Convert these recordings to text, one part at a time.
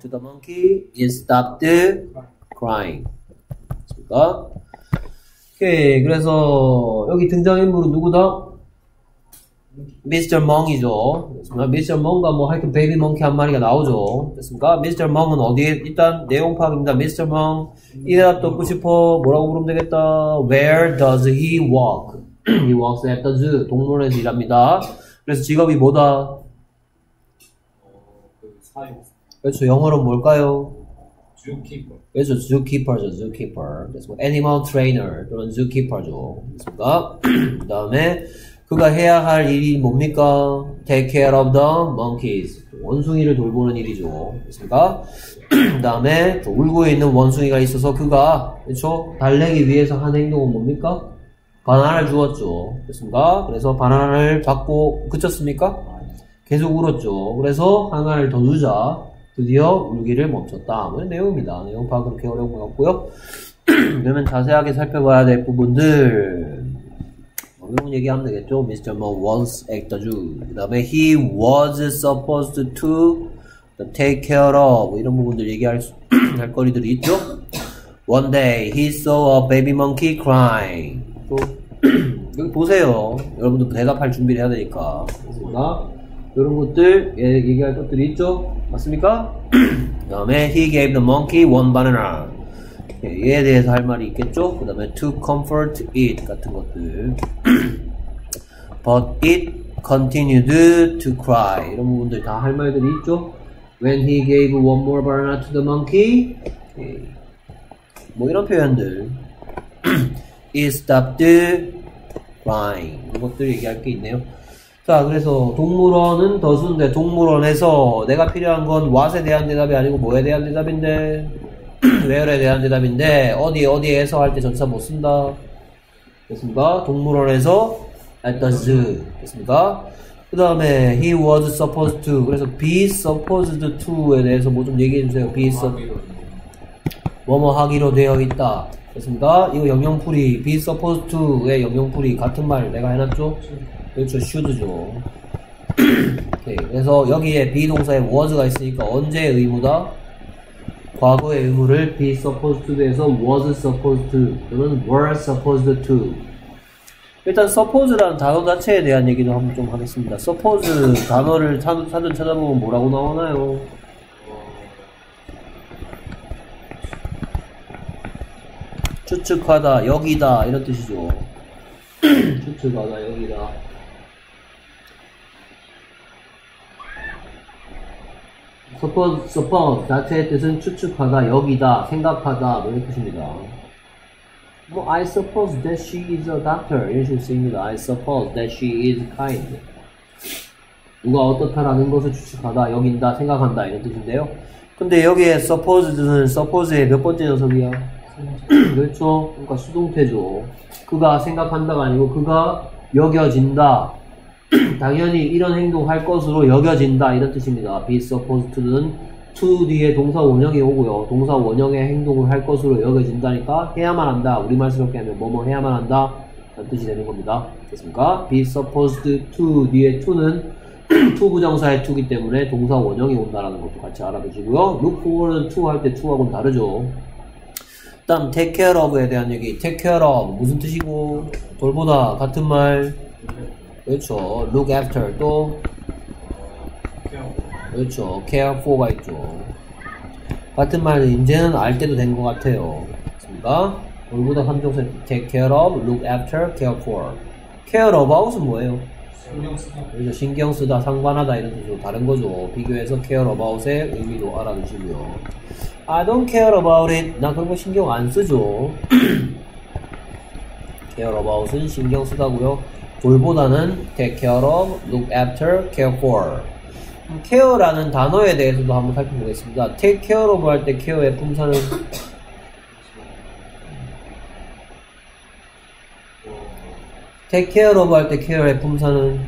to the monkey, it stopped crying. 됐습니까? 오케이, 그래서 여기 등장인물은 누구다? 미스터 멍이죠. 됐습니까? 미스터 멍과 뭐 하여튼 baby monkey 한 마리가 나오죠. 됐습니까? 미스터 멍은 어디에, 일단 내용 파악입니다. 미스터 멍, 이해다 듣고 싶어. 뭐라고 부르면 되겠다. Where does he work? he works at the zoo. 동물원에서 일합니다. 그래서 직업이 뭐다? 어, 그 그렇죠. 영어로 뭘까요? 주키퍼 그래서 zookeeper죠, zookeeper. 그래서 뭐 animal trainer 또는 zookeeper죠. 됐습니까? 그 다음에 그가 해야 할 일이 뭡니까? take care of the monkeys. 원숭이를 돌보는 일이죠. 됐습니까? 그 다음에 울고 있는 원숭이가 있어서 그가, 그렇죠? 달래기 위해서 한 행동은 뭡니까? 바나나를 주었죠. 됐습니까? 그래서 바나나를 받고 그쳤습니까? 계속 울었죠. 그래서 하나를 더 주자. 드디어 울기를 멈췄다. 뭐 이런 내용입니다. 내용 파악 그렇게 어려운 것 같고요. 그러면 자세하게 살펴봐야 될 부분들. 뭐 이런 얘기하면 되겠죠. Mr. Mo once at the zoo. 그 다음에 he was supposed to take care of 이런 부분들 얘기할 수, 할 거리들이 있죠. One day he saw a baby monkey crying. 또 여기 보세요. 여러분도 대답할 준비를 해야 되니까. 그렇습니까? 이런 것들 예, 얘기할 것들이 있죠. 맞습니까? 그 다음에 he gave the monkey one banana. 예, 얘에 대해서 할 말이 있겠죠. 그 다음에 to comfort it 같은 것들. But it continued to cry. 이런 부분들 다 할 말들이 있죠. When he gave one more banana to the monkey. 예, 뭐 이런 표현들. it stopped crying. 이런 것들 얘기할 게 있네요. 자, 그래서 동물원은 더수인데 동물원에서 내가 필요한 건 what에 대한 대답이 아니고 뭐에 대한 대답인데 where에 대한 대답인데 어디 어디에서 할 때 전사 못 쓴다. 됐습니까? 동물원에서 at the. 됐습니까? 그 다음에 he was supposed to 그래서 be supposed to에 대해서 뭐 좀 얘기해 주세요. be supposed 뭐뭐 하기로 되어 있다. 됐습니까? 이거 영영풀이 be supposed to의 영영풀이 같은 말 내가 해놨죠? 그렇죠. should죠. 그래서 여기에 be 동사에 was가 있으니까 언제의 의무다? 과거의 의무를 be supposed to에서 was supposed to 또는 were supposed to 일단 suppose라는 단어 자체에 대한 얘기도 한번 좀 하겠습니다. suppose 단어를 사전 찾아보면 뭐라고 나오나요? 추측하다, 여기다 이런 뜻이죠. 추측하다, 여기다. Suppose, suppose 자체의 뜻은 추측하다, 여기다, 생각하다 뭐 이런 뜻입니다. 뭐 I suppose that she is a doctor 이런 식으로 쓰입니다. I suppose that she is kind. 누가 어떻다라는 것을 추측하다, 여긴다, 생각한다 이런 뜻인데요. 근데 여기에 suppose는 suppose의 몇 번째 녀석이야? 그렇죠. 그러니까 수동태죠. 그가 생각한다가 아니고 그가 여겨진다. 당연히 이런 행동 할 것으로 여겨진다 이런 뜻입니다. be supposed to는 to 뒤에 동사 원형이 오고요. 동사 원형의 행동을 할 것으로 여겨진다니까 해야만 한다. 우리말스럽게 하면 뭐뭐 해야만 한다. 라는 뜻이 되는 겁니다. 됐습니까? be supposed to 뒤에 to는 to 부정사의 to기 때문에 동사 원형이 온다라는 것도 같이 알아두시고요. look forward는 to 할 때 to하고는 다르죠. 다음 take care of에 대한 얘기. take care of 무슨 뜻이고 돌보다 같은 말 그렇죠. look after 또 그렇죠. care for가 있죠. 같은 말은 이제는 알 때도 된 것 같아요. 맞습니까? 돌보다 3종세 take care of, look after, care for. care about은 뭐예요? 신경 쓰다 그래서 신경 쓰다, 상관하다 이런 뜻으로 다른 거죠. 비교해서 care about의 의미도 알아두시고요. I don't care about it. 나 그런 거 신경 안 쓰죠. care about은 신경 쓰다고요. 돌보다는 take care of, look after, care for. 음, care라는 단어에 대해서도 한번 살펴보겠습니다. take care of 할 때 care의 품사는 take care of 할 때 care의 품사는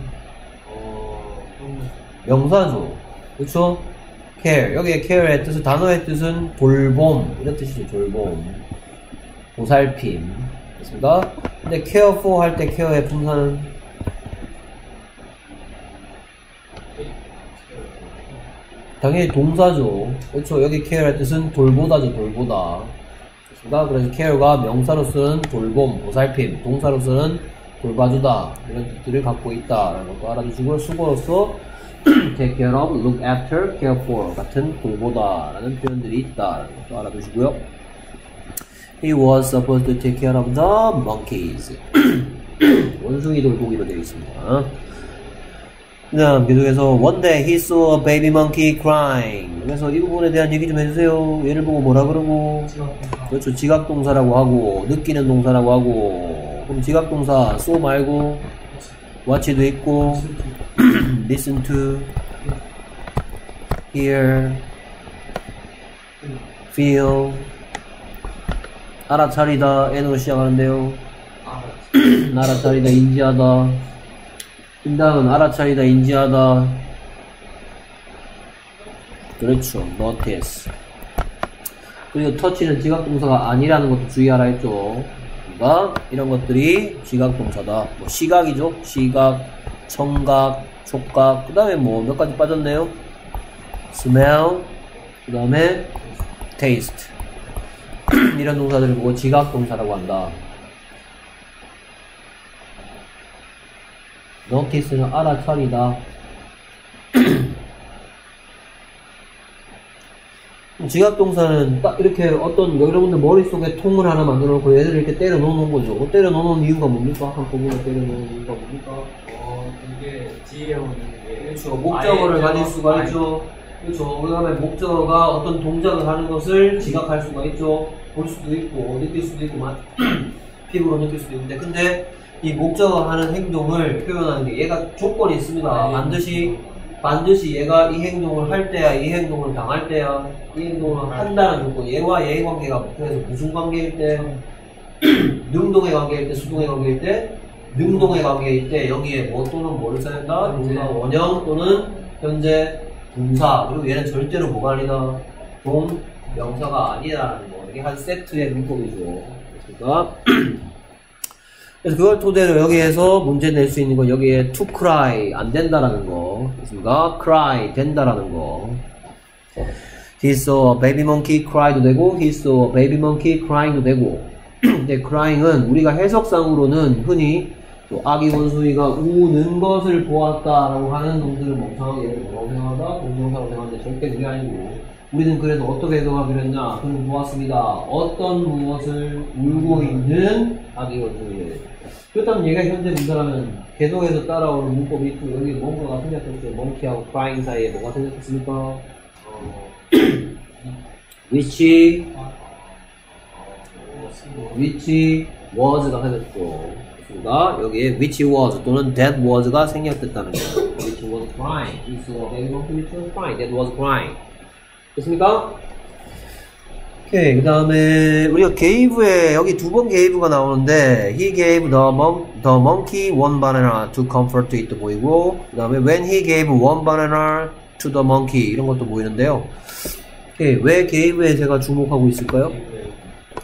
명사죠. 그렇죠? care. 여기에 care의 뜻은 단어의 뜻은 돌봄 이런 뜻이죠. 돌봄. 보살핌. 됐습니까? 근데 care for 할 때 care의 품사는 당연히 동사죠. 그렇죠. 여기 care의 뜻은 돌보다죠, 돌보다. 그렇습니까? 그래서 care가 명사로서는 돌봄, 보살핌, 동사로서는 돌봐주다 이런 뜻들을 갖고 있다라는 것도 알아두시고 수고로서 take care of, look after, care for 같은 돌보다라는 표현들이 있다라는 것도 알아두시고요. He was supposed to take care of the monkeys. 원숭이 돌보기로 되어 있습니다. 그 다음 계속해서 One day he saw a baby monkey crying. 그래서 이 부분에 대한 얘기 좀 해주세요. 얘를 보고 뭐라 그러고 지각동사. 그렇죠. 지각동사라고 하고 느끼는 동사라고 하고 그럼 지각동사 so 말고 watch도 있고 listen to hear feel 알아차리다 N으로 시작하는데요. 아, 알아차리다 인지하다. 김다은 알아차리다 인지하다. 그렇죠. notice. 그리고 터치는 지각동사가 아니라는 것도 주의하라 했죠. 그러니까 이런 것들이 지각동사다. 뭐 시각이죠. 시각 청각 촉각. 그 다음에 뭐 몇 가지 빠졌네요. smell. 그 다음에 taste 이런 동사들을 보고 지각동사라고 한다 notice는 알아차리다 지각동사는 딱 이렇게 어떤 여러분들 머릿속에 통을 하나 만들어 놓고 얘들을 이렇게 때려 놓는 거죠. 그 때려 놓는 이유가 뭡니까? 한꺼번에 때려 놓는 이유가 뭡니까? 어, 이게 게. 그렇죠. 목적어를 가질 수가 있죠. 그렇죠. 그 다음에 목적어가 어떤 동작을 하는 것을 지각할 수가 있죠. 볼 수도 있고, 느낄 수도 있고, 만 피부로 느낄 수도 있는데, 근데 이 목적어 하는 행동을 표현하는 게 얘가 조건이 있습니다. 반드시, 반드시 얘가 이 행동을 할 때야, 이 행동을 당할 때야, 이 행동을 한다는 조건, 얘와 얘의 관계가 그래서 무슨 관계일 때, 능동의 관계일 때, 수동의 관계일 때, 능동의 관계일 때 여기에 뭐 또는 뭐를 써야 된다? 동사 원형 또는 현재 동사 그리고 얘는 절대로 뭐가 아니다? 동 명사가 아니라는 거 이게 한 세트의 문법이죠. 그러니까 그래서 그걸 토대로 여기에서 문제 낼 수 있는 건 여기에 to cry 안 된다라는 거 그렇습니까? cry 된다라는 거 he saw a baby monkey cry도 되고 he saw a baby monkey crying도 되고 근데 crying은 우리가 해석상으로는 흔히 또 아기 원숭이가 우는 것을 보았다라고 하는 놈들을 멍청하게 생각하다? 동명사라고 생각하는데 절대 그게 아니고 우리는 그래서 어떻게 해석하기로 했냐? 그는 보았습니다. 어떤 무엇을 울고 있는 아기 원숭이를 그렇다면 얘가 현재 문제라면 계속해서 따라오는 문법이 있고 여기 뭔가가 생략했죠. 멍키하고 crying 사이에 뭐가 생략했습니까? 어, which which was가 생겼죠. 그렇습니다. 여기에 which was 또는 that was가 생략됐다는 거예요. which was crying. A baby monkey which was crying. That was crying. 됐습니까? 오케이. 그 다음에 우리가 gave에 여기 두 번 gave가 나오는데 he gave the, mon, the monkey one banana to comfort it 보이고 그 다음에 when he gave one banana to the monkey 이런 것도 보이는데요. 오케이. 왜 gave에 제가 주목하고 있을까요?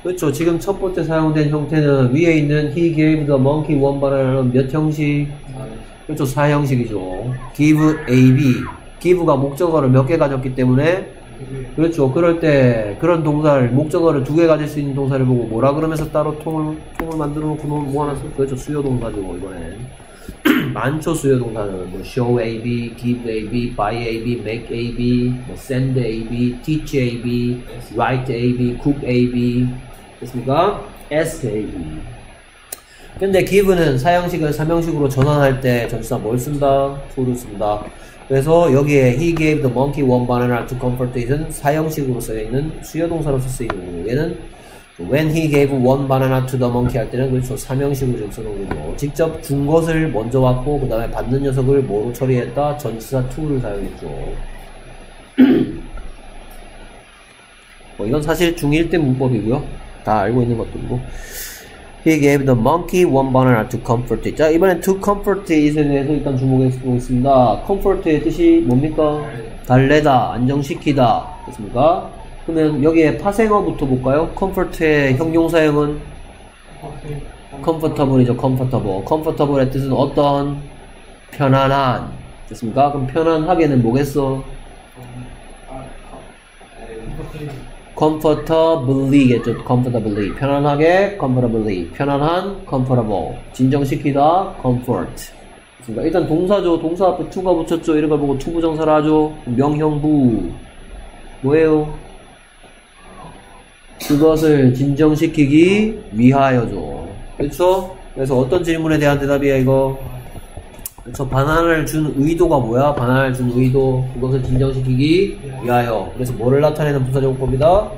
그렇죠. 지금 첫 번째 사용된 형태는 위에 있는 he gave the monkey one banana는 몇 형식? 그렇죠. 4형식이죠. give a, b. give가 목적어를 몇 개 가졌기 때문에 그렇죠. 그럴 때 그런 동사를 목적어를 두 개 가질 수 있는 동사를 보고 뭐라 그러면서 따로 통을 통을 만들어 놓고 놓- 모아놨어. 그렇죠. 수요 동사죠. 이번엔 많죠. 수요 동사는 뭐 show a, b, give a, b, buy a, b, make a, b, 뭐 send a, b, teach a, b, write a, b, cook a, b 됐습니까? ask a, b. 근데 give는 사형식을 삼형식으로 전환할 때 전치사 뭘 쓴다? to를 쓴다. 그래서 여기에 he gave the monkey one banana to comfort it은 사형식으로 쓰여있는 수요 동사로서 쓰이고 얘는 when he gave one banana to the monkey 할 때는 그렇죠 삼형식으로 좀 써놓은 거죠 직접 준 것을 먼저 왔고 그 다음에 받는 녀석을 뭐로 처리했다? 전치사 to를 사용했죠 뭐 이건 사실 중1 때 문법이고요 다 알고 있는 것들이고 He gave the monkey one banana to comfort it. 자, 이번엔 to comfort it에 대해서 일단 주목해 보겠습니다. comfort의 뜻이 뭡니까? 달래다, 안정시키다. 됐습니까? 그러면 여기에 파생어부터 볼까요? comfort의 형용사형은 comfortable이죠, comfortable. comfortable의 뜻은 어떤? 편안한. 됐습니까? 그럼 편안하게는 뭐겠어? comfortably겠죠. comfortably. 편안하게, comfortably. 편안한, comfortable. 진정시키다, comfort. 그러니까 일단 동사죠. 동사 앞에 to가 붙였죠. 이런 걸 보고 to 부정사를 하죠. 명형부. 뭐예요? 그것을 진정시키기 위하여죠. 그렇죠? 그래서 어떤 질문에 대한 대답이야 이거? 그렇죠. 반환을 준 의도가 뭐야? 반환을 준 의도 그것을 진정시키기 위하여. 그래서 뭐를 나타내는 부사적법이다?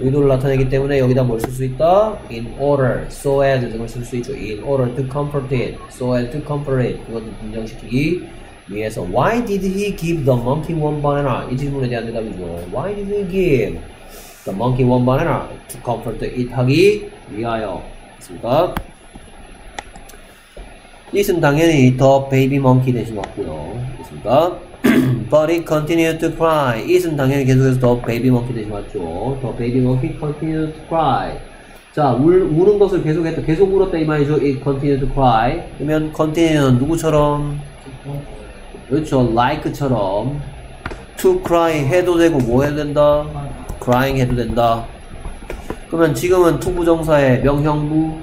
의도를 나타내기 때문에 여기다 뭘 쓸 수 있다? In order, so as 등을 쓸 수 있죠. In order to comfort it, so as to comfort it. 그것을 진정시키기 위해서. Why did he give the monkey one banana? 이 질문에 대한 대답이죠. Why did he give the monkey one banana to comfort it 하기 위하여. 됐습니까? it은 당연히 the baby monkey 대신 왔고요. 됐습니까? But it continued to cry. it은 당연히 계속해서 the baby monkey 대신 왔죠. The baby monkey continued to cry. 자, 울, 우는 것을 계속했다. 계속 울었다 이 말이죠. It continued to cry. 그러면 continue는 누구처럼? 그렇죠. like처럼 to cry 해도 되고 뭐 해도 된다? Crying 해도 된다. 그러면 지금은 to 부정사의 명형부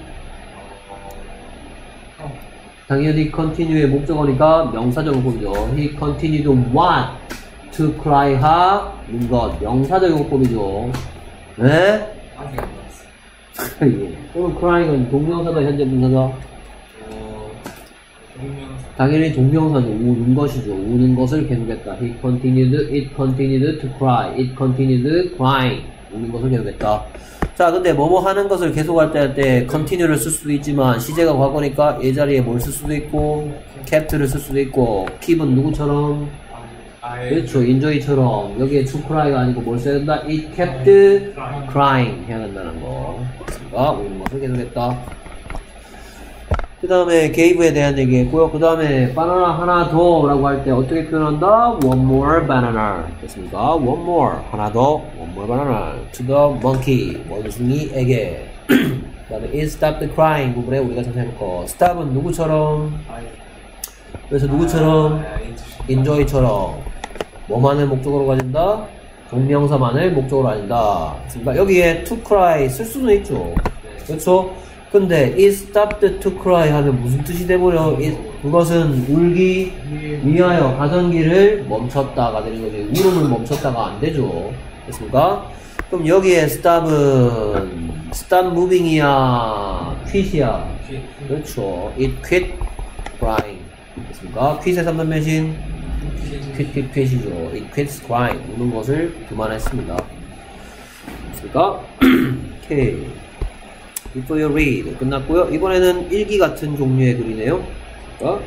당연히 continue의 목적어니까 명사적 용법이죠. He continued to want to cry 하는 것 명사적 용법이죠. 네? 아직 안 나왔어. 예. 오늘 crying은 동명사다 현재 분사다? 당연히 동명사죠. 우는 것이죠. 우는 것을 계속했다. He continued, it continued to cry. It continued crying. 우는 것을 계속했다. 자, 근데 뭐뭐 하는 것을 계속할 때할때 continue를 쓸 수도 있지만 시제가 과거니까 예 자리에 뭘 쓸 수도 있고 kept를 쓸 수도 있고 keep은 누구처럼. 그렇죠. enjoy처럼 여기에 to cry가 아니고 뭘 써야 된다? It kept crying 해야 된다는 거. 그러니까 우는 것을 계속했다. 그 다음에 gave에 대한 얘기했고요. 그 다음에 바나나 하나 더 라고 할 때 어떻게 표현한다? One more banana. 됐습니까? One more. 하나 더. One more banana. To the monkey. 원숭이에게. 그 다음에 it stopped crying 부분에 우리가 자세히 거. stop은 누구처럼? 그래서 누구처럼? enjoy처럼 뭐만을 목적으로 가진다? 동명사만을 목적으로 가진다. 그러니까 여기에 to cry 쓸 수는 있죠. 네. 그렇죠? 근데 it stopped to cry 하면 무슨 뜻이 돼버려? it- 그것은 울기 위하여 가전기를 멈췄다가 되는 거죠. 울음을 멈췄다가 안 되죠. 됐습니까? 그럼 여기에 stop은 stop moving이야, quit이야. 퀴- 그렇죠. it quit crying. 됐습니까? quit의 3단 변신 퀴- quit, quit, quit이죠. It quits crying. 우는 것을 그만했습니다. 됐습니까? 오케이. Before you read. 끝났고요. 이번에는 일기 같은 종류의 글이네요. 자.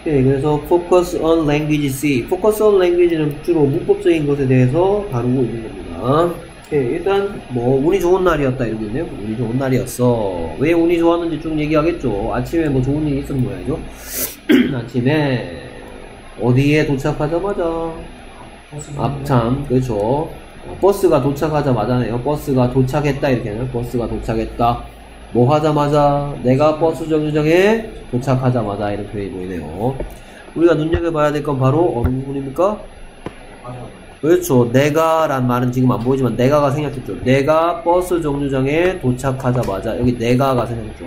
오케이. 그래서 focus on language C. focus on language는 주로 문법적인 것에 대해서 다루고 있는 겁니다. 오케이. 일단 뭐 운이 좋은 날이었다 이러고 있네요. 운이 좋은 날이었어. 왜 운이 좋았는지 쭉 얘기하겠죠. 아침에 뭐 좋은 일이 있었는 모양이죠. 아침에 어디에 도착하자마자 앞참 그렇죠 어, 버스가 도착하자마자네요. 버스가 도착했다. 이렇게 하면 버스가 도착했다. 뭐 하자마자 내가 버스 정류장에 도착하자마자 표현이 보이네요. 우리가 눈여겨봐야 될 건 바로 어느 부분입니까? 그렇죠. 내가 란 말은 지금 안 보이지만 내가가 생략했죠. 내가 버스 정류장에 도착하자마자 여기 내가가 생략했죠.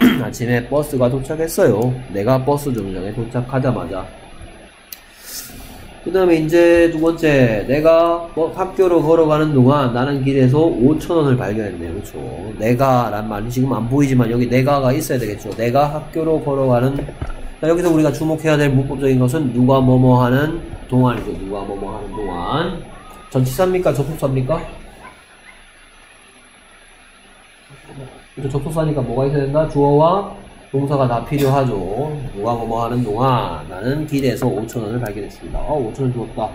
아침에 버스가 도착했어요. 내가 버스 정류장에 도착하자마자 그 다음에 이제 두 번째, 내가 뭐 학교로 걸어가는 동안 나는 길에서 5천원을 발견했네요. 그렇죠. 내가 란 말이 지금 안 보이지만 여기 내가가 있어야 되겠죠. 내가 학교로 걸어가는, 자, 여기서 우리가 주목해야 될 문법적인 것은 누가 뭐뭐 하는 동안이죠. 누가 뭐뭐 하는 동안. 전치사입니까? 접속사입니까? 그렇죠. 접속사니까 뭐가 있어야 된다? 주어와 동사가 다 필요하죠. 누가 뭐뭐 하는 동안 나는 길에서 5천원을 발견했습니다. 어, 5천원 주었다.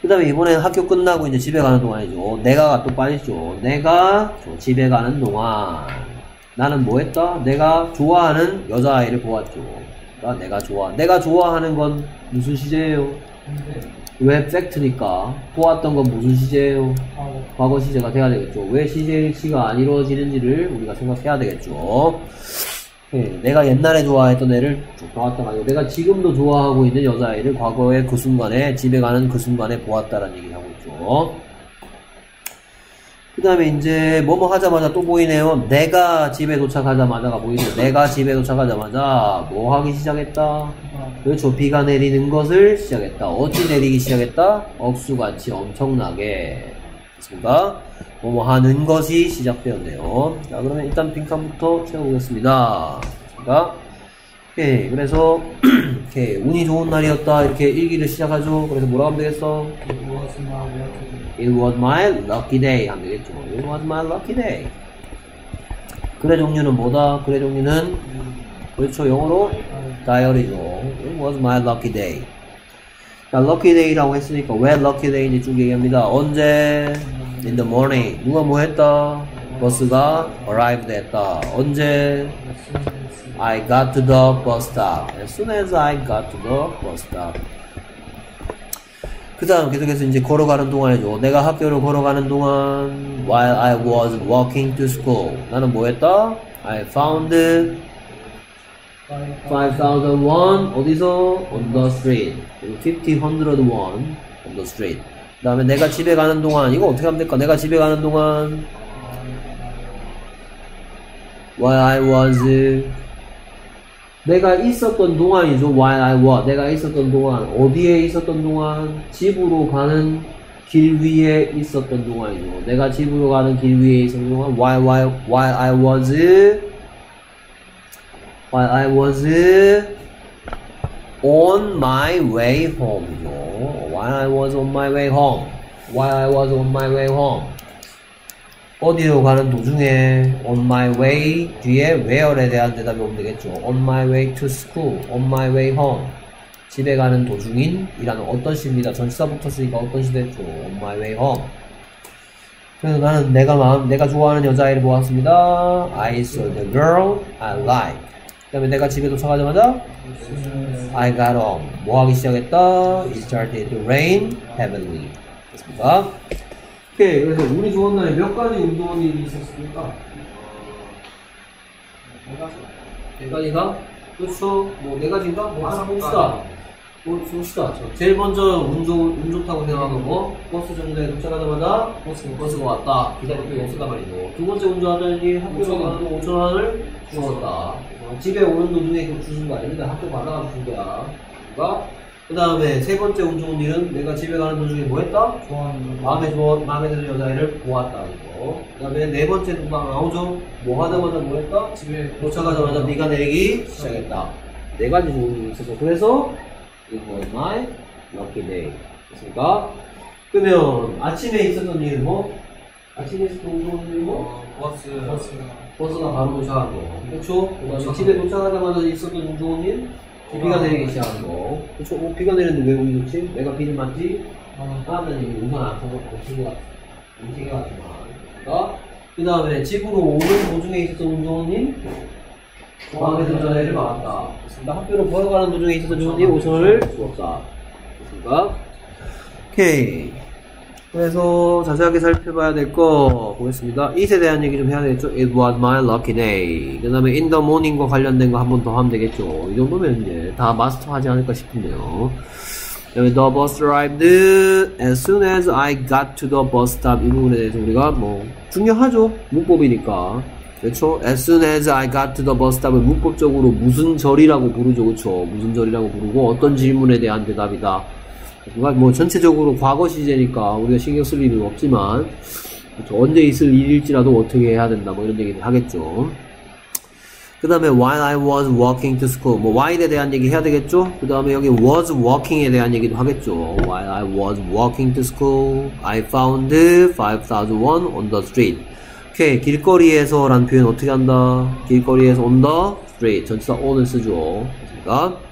그 다음에 이번엔 학교 끝나고 이제 집에 가는 동안이죠. 내가가 또 빠지죠. 내가 저 집에 가는 동안 나는 뭐 했다? 내가 좋아하는 여자아이를 보았죠. 그러니까 내가 좋아. 내가 좋아하는 건 무슨 시제예요? 왜 팩트니까. 보았던 건 무슨 시제예요? 하고 과거 시제가 돼야 되겠죠. 왜 시제 일치가 안 이루어지는지를 우리가 생각해야 되겠죠. 예, 내가 옛날에 좋아했던 애를 보았다가 아니고 내가 지금도 좋아하고 있는 여자애를 과거에 그 순간에 집에 가는 그 순간에 보았다라는 얘기를 하고 있죠. 그 다음에 이제 뭐뭐 하자마자 또 보이네요. 내가 집에 도착하자마자가 보이죠. 내가 집에 도착하자마자 뭐 하기 시작했다. 그렇죠. 비가 내리는 것을 시작했다. 어찌 내리기 시작했다? 억수같이 엄청나게. 됐습니까? 뭐뭐 하는 것이 시작되었네요. 자, 그러면 일단 빈칸부터 채워보겠습니다. 됐습니까? 오케이. 그래서, 오케이. 운이 좋은 날이었다. 이렇게 일기를 시작하죠. 그래서 뭐라고 하면 되겠어? Lucky day. It was my lucky day 하면 되겠죠. It was my lucky day. 글의 종류는 뭐다? 글의 종류는 그렇죠. 영어로 다이어리죠. It was my lucky day. 자, lucky day라고 했으니까 왜 lucky day인지 쭉 얘기합니다. 언제? In the morning. 누가 뭐 했다? 버스가 arrived 했다. 언제? I got to the bus stop. As soon as I got to the bus stop. 그 다음 계속해서 이제 걸어가는 동안이죠. 내가 학교를 걸어가는 동안 while I was walking to school 나는 뭐 했다? I found 5,000 won 어디서? on the street 50, 100 won on the street 그 다음에 내가 집에 가는 동안 이거 어떻게 하면 될까? 내가 집에 가는 동안 while I was 내가 있었던 동안이죠. While I was. 내가 있었던 동안. 어디에 있었던 동안? 집으로 가는 길 위에 있었던 동안이죠. 내가 집으로 가는 길 위에 있었던 동안. While, while, while I was, while I was on my way home이죠. While I was on my way home. While I was on my way home. 어디로 가는 도중에 on my way 뒤에 where에 대한 대답이 오면 되겠죠. on my way to school, on my way home. 집에 가는 도중인 이라는 어떤 시입니다. 전치사 붙었으니까 어떤 시 됐죠. on my way home. 그래서 나는 내가 마음, 내가 좋아하는 여자애를 보았습니다. I saw the girl I like. 그 다음에 내가 집에 도착하자마자 I got home. 뭐 하기 시작했다? It started to rain heavily. 됐습니까? 오케이. 그래서 우리 날에 몇 가지 운동한 일이 있었습니까? 네 가지가? 그렇죠. 뭐 네 가지인가? 뭐 하나 봅시다. 뭐 봅시다. 자, 제일 먼저 운, 좋, 운 좋다고 생각하는 거 버스 정류장에 도착하자마자 버스, 버스가 왔다. 필요 없었단 말이고. 두 번째 운 좋아하는 일 학교에 가는 동 5천 원을 주었다. 어, 집에 오는 도중에 그 주는 거 아닙니다. 학교 받아가지고 준 거야. 그러니까 그 다음에 세 번째 운 좋은 일은 내가 집에 가는 도중에 뭐 했다? 좋아하는 마음에 좋아, 마음에 드는 여자애를 보았다는 거. 그 다음에 네 번째 누가 나오죠? 뭐 하자마자 뭐 했다? 집에 도착하자마자 비가 내리기 시작했다. 네 가지 좋은 일이 있어서. 그래서, it was my lucky day. 됐습니까? 그러면, 아침에 있었던 일은 뭐? 아침에 있었던 좋은 일은 뭐? 어, 버스 버스가 버스가 바로 도착한 거. 그렇죠? 그 다음에 집에 도착하자마자 있었던 좋은 일? 비가 내리기 시작한 거. 그렇죠? 어, 비가 내렸는데 왜 좋지? 내가 비를 맞지? 어, 하나는 우선 안 써서. 인식해 가지만. 그러니까, 그 다음에 집으로 오는 도중에 있었던 운동님, 마음에 드는 여자애를 막았다. 됐습니다. 학교로 걸어가는 도중에 있었던 운동님 5천원을 주었다. 됐습니까? 오케이. 그래서 자세하게 살펴봐야 될 거 보겠습니다. it에 대한 얘기 좀 해야 되겠죠? It was my lucky day. 그 다음에 in the morning과 관련된 거 한 번 더 하면 되겠죠? 이 정도면 이제 다 마스터하지 않을까 싶은데요. 그다음에 the bus arrived as soon as I got to the bus stop 이 부분에 대해서 우리가 뭐 중요하죠 문법이니까 그렇죠 as soon as I got to the bus stop을 문법적으로 무슨 절이라고 부르죠 그렇죠 무슨 절이라고 부르고 어떤 질문에 대한 대답이다 뭐 전체적으로 과거 시제니까 우리가 신경 쓸 일은 없지만 그렇죠? 언제 있을 일일지라도 어떻게 해야 된다 뭐 이런 얘기를 하겠죠. 그 다음에 while I was walking to school. 뭐 while에 대한 얘기 해야 되겠죠? 그 다음에 여기 was walking에 대한 얘기도 하겠죠. while I was walking to school I found 5,000 won on the street. 오케이. 길거리에서 라는 표현 어떻게 한다? 길거리에서 on the street. 전치사 on을 쓰죠. 그러니까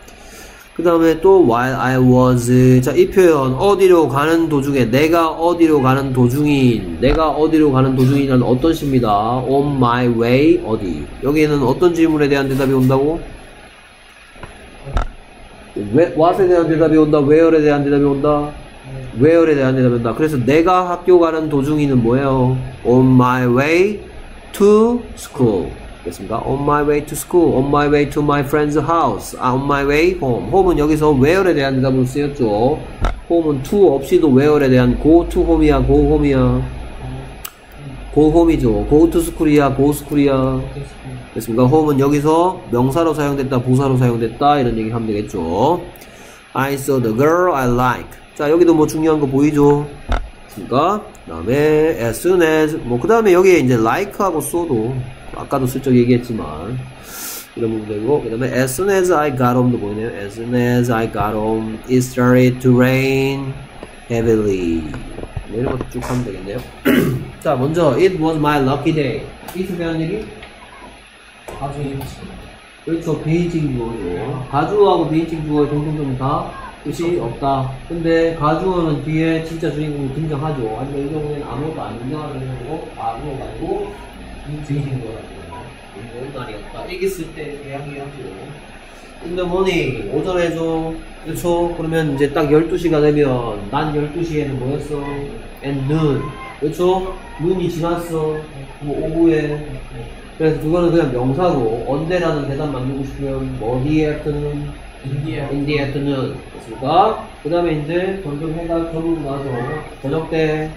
그 다음에 또 while I was 자 이 표현 어디로 가는 도중에 내가 어디로 가는 도중인 내가 어디로 가는 도중이라는 어떤 시입니다. On my way 어디? 여기에는 어떤 질문에 대한 대답이 온다고? 왜, what에 대한 대답이 온다? where에 대한 대답이 온다? where에 대한 대답이 온다. 그래서 내가 학교 가는 도중이는 뭐예요? On my way to school 됐습니까? On my way to school, on my way to my friend's house, on my way home. home은 여기서 where에 대한 대답으로 쓰였죠. home은 to 없이도 where에 대한 go to home이야, go home이야. go home이죠. go to school이야, go school이야. 됐습니까? home은 여기서 명사로 사용됐다, 부사로 사용됐다 이런 얘기 하면 되겠죠. I saw the girl I like. 자 여기도 뭐 중요한 거 보이죠? 됐습니까? 그 다음에 as soon as 뭐그 다음에 여기에 이제 like하고 쏘도 아까도 슬쩍 얘기했지만 이런 부분 되고 그 다음에 as soon as I got home도 보이네요. as soon as I got home it started to rain heavily. 뭐 이런 것도 쭉 하면 되겠네요. 자 먼저 it was my lucky day. 대한 얘기? 일치. 그렇죠. 비인칭 주어죠. 가주어하고 비인칭 주어의 공통점은 다 뜻이 없다. 근데 가주어는 뒤에 진짜 주인공이 등장하죠. 하지만 이 경우에는 아무것도 안 등장하는 거고 가주어가 아니고 이런 날이 없다. 이겼을 때 이야기하죠. In the morning, 오전에죠. 그렇죠. 그러면 이제 딱 12시가 되면 난 12시에는 뭐였어? and noon. 그렇죠. 눈이 지났어. 뭐 오후에. 그래서 그거는 그냥 명사고 언제라는 대답 만들고 싶으면 뭐 the afternoon, in the afternoon 됐습니까? 그 다음에 이제 점점 해가 저물고 나서 저녁 때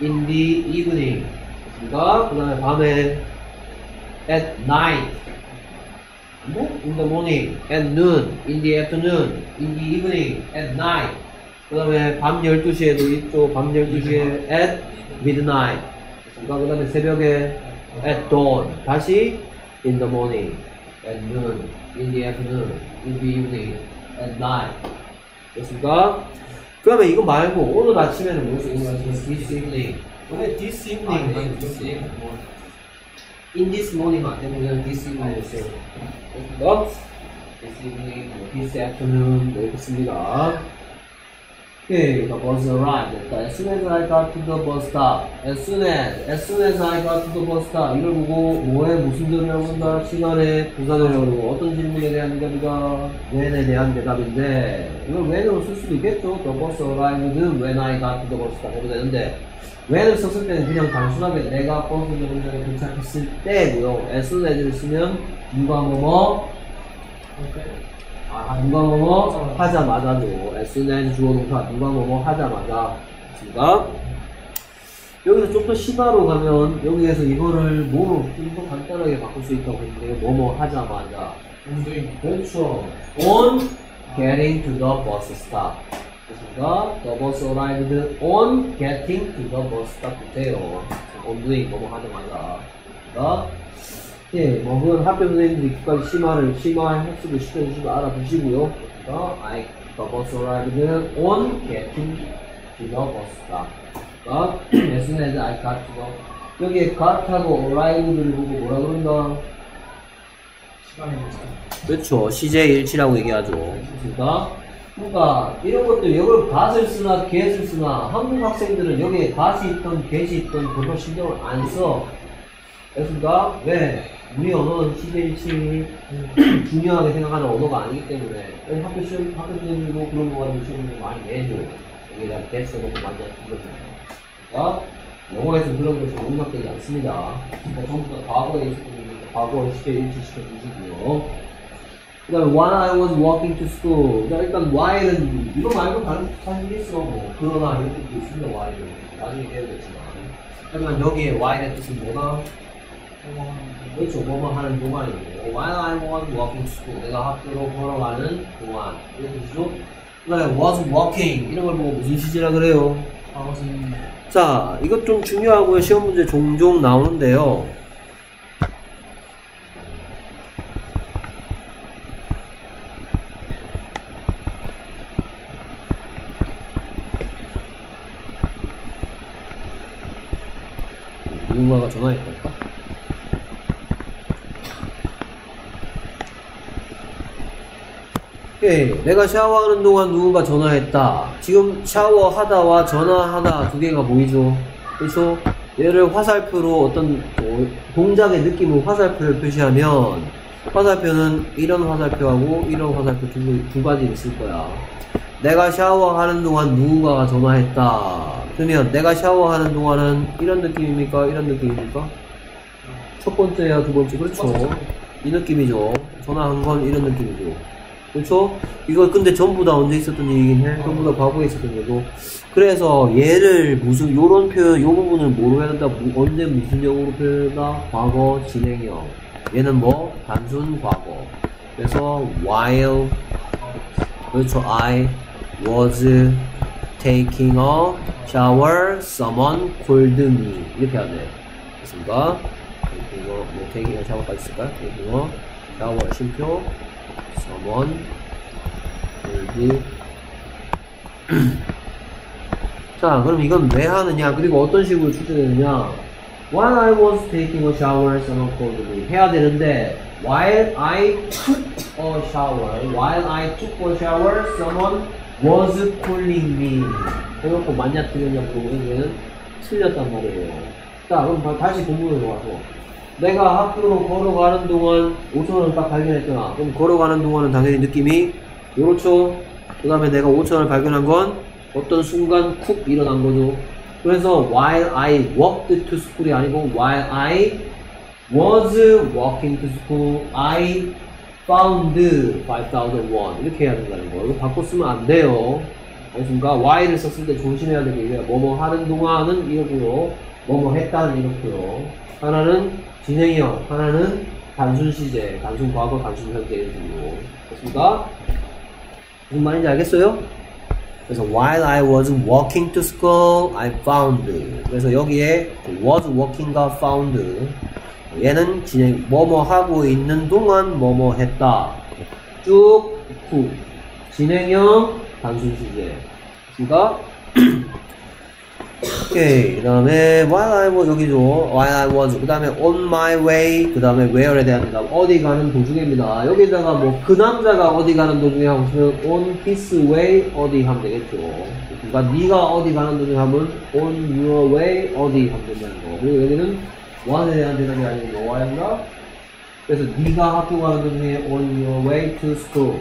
in the evening 됐습니까? 그 다음에 밤에 at night 뭐? in the morning, at noon, in the afternoon, in the evening, at night 그 다음에 밤 12시에도 있죠 밤 12시에 at midnight? 그 다음에 새벽에 at dawn 다시 in the morning at noon in the afternoon in the evening at night 됐습니까? 그러면 이거 말고 오늘 아침에는 뭐 쓰는 거 야? this evening 왜 this evening in this morning 안 되면 그냥 this evening 써요 됐습니까? this evening, 뭐 this afternoon 뭐 이렇게 씁니다 Okay, the bus arrived. As soon as I got to the bus stop. As soon as, as soon as I got to the bus stop. 이걸 보고 뭐에 무슨 점이라고 한다? 시간에 부산이라고 그러고 어떤 질문에 대한 대답이다? when에 대한 대답인데 이걸 when으로 쓸 수도 있겠죠. The bus arrived when I got to the bus stop. 해도 되는데 when을 썼을 때는 그냥 단순하게 내가 버스 정류장에 도착했을 때고요. as soon as를 쓰면 누가 뭐뭐? 아, 누가 뭐뭐? 하자마자도 as soon as 주어 동사 누가 뭐뭐 하자마자. 됐습니까? 여기서 좀더 심화로 가면 여기에서 이거를 뭐로 좀 더 간단하게 바꿀 수 있다고 했는데 뭐뭐 하자마자. 그렇죠. On getting to the bus stop 됐습니까? The bus arrived on getting to the bus stop 돼요 on doing 됐습니까? 예, 뭐 그건 학교 선생님들이 끝까지 심화를 심화 학습을 시켜주시고 알아두시고요. 그러니까 I the bus arrived on getting to the bus stop. 그러니까 as soon as I got to the 여기에 got하고 arrived를 보고 뭐라 그런다? 시간이. 그렇죠. 시제 일치라고 얘기하죠. 그러니까 그러니까 이런 것들 이걸 gat을 쓰나 get을 쓰나 한국 학생들은 여기에 gat이 있던 get이 있던 그거 신경을 안 써. 그렇습니까? 왜? 우리 언어는 시제일치 중요하게 생각하는 언어가 아니기 때문에 학교 시험 학교 선생님도 그런 거 가지고 시험을 많이 내줘. 여기다 get 써놓고 하거든요. 그러니까 영어에서 그런 것이 용납되지 않습니다. 그러니까 전부 다 과거에 있었던 과거 시제 일치시켜 주시고요. 그 다음에 when I was walking to school. 자, 일단 why는 이거 말고 다른 사실 있어. 뭐 그러나 이런 뜻도 있습니다. why는 나중에 배우겠지만. 하지만 여기에 why의 뜻은 뭐다? 그렇죠. 뭐뭐 하는 동안이고 while I was walking to school. 내가 학교로 걸어가는 동안. 이런 뜻이죠. 그 다음에 was walking. 이런 걸 보고 무슨 시제라 그래요? 자, 이것 좀 중요하고요. 시험 문제 종종 나오는데요. 누군가가 전화했달까? 예, 내가 샤워하는 동안 누군가 전화했다. 지금 샤워하다와 전화하다 두 개가 보이죠? 그래서 얘를 화살표로 어떤 어, 동작의 느낌으로 화살표를 표시하면 화살표는 이런 화살표하고 이런 화살표 두, 두 가지를 쓸 거야. 내가 샤워하는 동안 누군가가 전화했다. 그러면 내가 샤워하는 동안은 이런 느낌입니까? 이런 느낌입니까? 첫 번째야, 두 번째. 그렇죠. 이 느낌이죠. 전화한 건 이런 느낌이죠. 그렇죠? 이거 근데 전부 다 언제 있었던 얘기긴 해? 전부 다 과거에 있었던 얘기고. 그래서 얘를 무슨, 요런 표현, 요 부분을 뭐로 해야 된다? 무- 언제 무슨 형으로 표현한다? 과거 진행형. 얘는 뭐? 단순 과거. 그래서 while, 그렇죠. I was taking a shower, someone called me. 이렇게 해야 돼. 됐습니까? 이거 뭐 taking a shower까지 쓸까요? taking a shower, 쉼표, someone called 자, 그럼 이건 왜 하느냐? 그리고 어떤 식으로 출제되느냐? While I was taking a shower, someone called me. 해야 되는데, while I took a shower, while I took a shower, someone was calling me. 해놓고 맞냐 틀렸냐 물어보면 얘는 틀렸단 말이에요. 자, 그럼 다- 다시 본문으로 와서. 내가 학교로 걸어가는 동안 5천원을 딱 발견했잖아. 그럼 걸어가는 동안은 당연히 느낌이 요렇죠. 그 다음에 내가 5천원을 발견한 건 어떤 순간 쿡 일어난 거죠. 그래서 while I walked to school이 아니고 while I was walking to school, I found 5,001 이렇게 해야 된다는 거. 이거 바꿔 쓰면 안 돼요. 알겠습니까? while을 썼을 때 조심해야 이게 뭐뭐 하는 동안은 이러고요. 뭐뭐 했다는 이렇고요. 하나는 진행형, 하나는 단순 시제, 단순 과거, 단순 현재 이런 식으로. 됐습니까? 무슨 말인지 알겠어요? 그래서 while I was walking to school, I found. 그래서 여기에 그 was walking과 found. 얘는 진행 뭐뭐 하고 있는 동안 뭐뭐 했다. 쭉 후. 진행형 단순 시제. 그러니까 오케이. 그 다음에 while I was 여기죠. while I was. 그 다음에 on my way. 그 다음에 where에 대한 대답. 어디 가는 도중입니다. 여기다가 뭐 그 남자가 어디 가는 도중에 하고 있으면 on his way 어디 하면 되겠죠. 그러니까 네가 어디 가는 도중에 하면 on your way 어디 하면 된다는 거. 그리고 여기는 one에 대한 대답이 아니고 뭐와인가? 그래서 네가 학교 가는 도중에 on your way to school.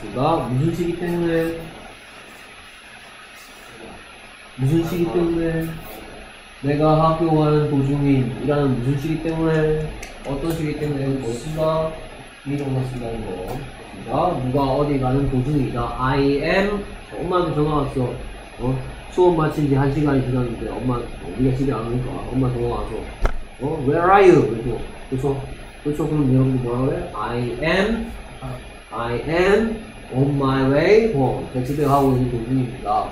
그러니까 무슨 시기 때문에 무슨 시기 때문에 내가 학교 가는 도중인이라는 무슨 시기 때문에 어떤 시기 때문에 쓴다? 비동사 쓴다는 거. 그러니까 누가 어디 가는 도중이다. I am 엄마한테 전화 왔어. 어? 수업 마친 지 한 시간이 지났는데 엄마 어, 우리가 집에 안 오니까 엄마 전화 와서 어? Where are you? 그래서 그래서 그래서 그럼 여러분들 뭐라 그래? I am I am on my way home. 제 집에 가고 있는 도중입니다.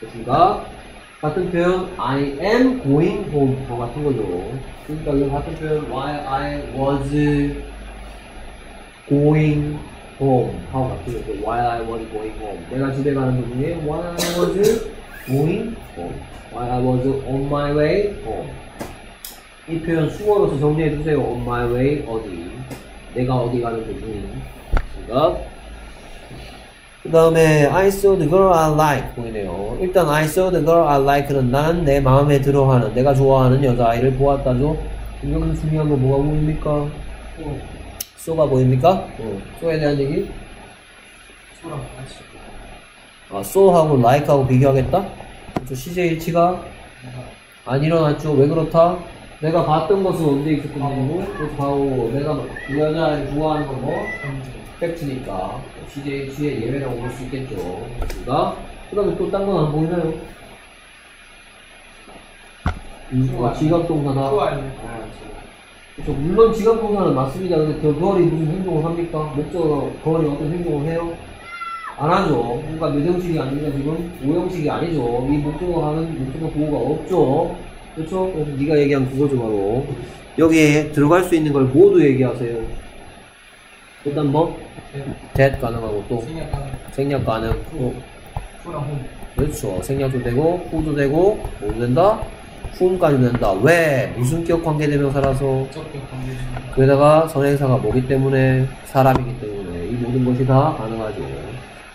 됐습니까? 같은 표현 I am going home 더 같은 거죠. 그러니까 이 같은 표현 while I was going home 하고 같은 거죠. while I was going home 내가 집에 가는 도중에 while I was going home while I was on my way home 이 표현 수어로서 정리해 주세요. on my way 어디 내가 어디 가는 도중인 됐습니까? 그 다음에 I saw the girl I like 보이네요. 일단 I saw the girl I like는 난 내 마음에 들어하는 내가 좋아하는 여자아이를 보았다죠. 여기서 중요한 건 뭐가 보입니까? 소, 쏘가 보입니까? 어. 쏘에 대한 얘기? 소랑 같이. 아, 쏘하고 like하고 비교하겠다? 그렇죠. 시제 일치가 안 일어났죠. 왜 그렇다? 내가 봤던 것은 언제 있었던 거고, 또 바로 내가 그 여자를 좋아하는 건 뭐? 팩트니까 CJH의 예외라고 볼 수 있겠죠. 그렇습니다. 그 다음에 또 딴 건 안 보이나요? 음, 아, 지각동사다. 소 아니면 그렇죠. 물론 지각동사는 맞습니다. 근데 그 거리 무슨 행동을 합니까? 목적어 거리 어떤 행동을 해요? 안 하죠. 그러니까 몇 형식이 아니냐 지금 5형식이 아니죠. 이 목적어 하는 목적어 보호가 없죠. 그렇죠? 네가 얘기한 그거죠 바로. 여기에 들어갈 수 있는 걸 모두 얘기하세요. 일단 뭐? that 가능하고 또 생략 가능. 어, 소랑 홈. 그렇죠. 생략도 되고 후도 되고 뭐도 된다? 후음까지 된다. 왜? 무슨 기억 관계대명사라서. 그에다가 선행사가 뭐기 때문에 사람이기 때문에 이 모든 것이 다 가능하죠.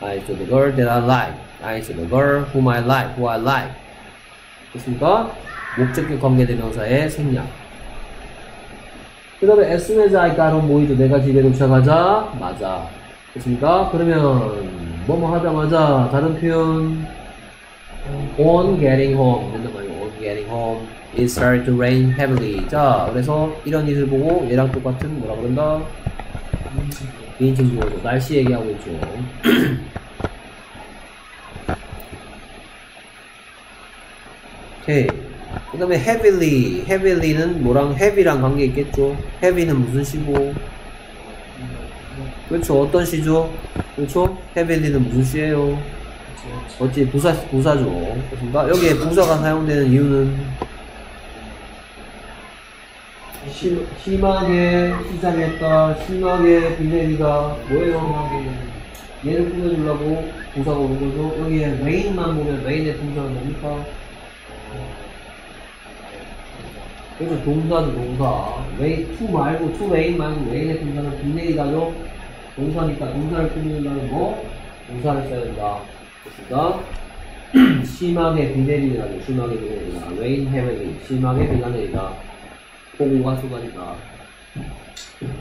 I saw the girl that I like. I saw the girl whom I like, who I like. 됐습니까? 목적격 관계대명사의 생략. 그 다음에 as soon as I got home 뭐이죠? 내가 집에 도착하자 맞아. 됐습니까? 그러면 뭐뭐 하자마자 다른 표현 on getting home 된단 말이에요. on getting home. It started to rain heavily. 자, 그래서 이런 일을 보고 얘랑 똑같은 뭐라 그런다? 비인칭 주어죠. 날씨 얘기하고 있죠. 오케이. 그 다음에 heavily. heavily는 뭐랑 heavy랑 관계 있겠죠? heavy는 무슨 시고? 그렇죠. 어떤 시죠? 그렇죠? heavily는 무슨 시예요? 어찌 부사, 부사죠. 그렇습니까? 여기에 부사가 사용되는 이유는 심, 심하게 시작했다. 심하게 비 내리다. 뭐예요? 얘를 꾸며주려고 부사가 오는 거죠. 여기에 rain만 보면 rain의 동사는 뭡니까? 그래서 동사도 동사. rain, to 말고, to rain 말고 rain의 동사는 비 내리다죠. 동사니까 동사를 꾸미려면 뭐? 동사를 써야 된다. 됐습니까? 심하게 비 내리다죠. 심하게 비 내리다. rain heavily. 심하게 비가 내리다. 폭우가 쏟아지다.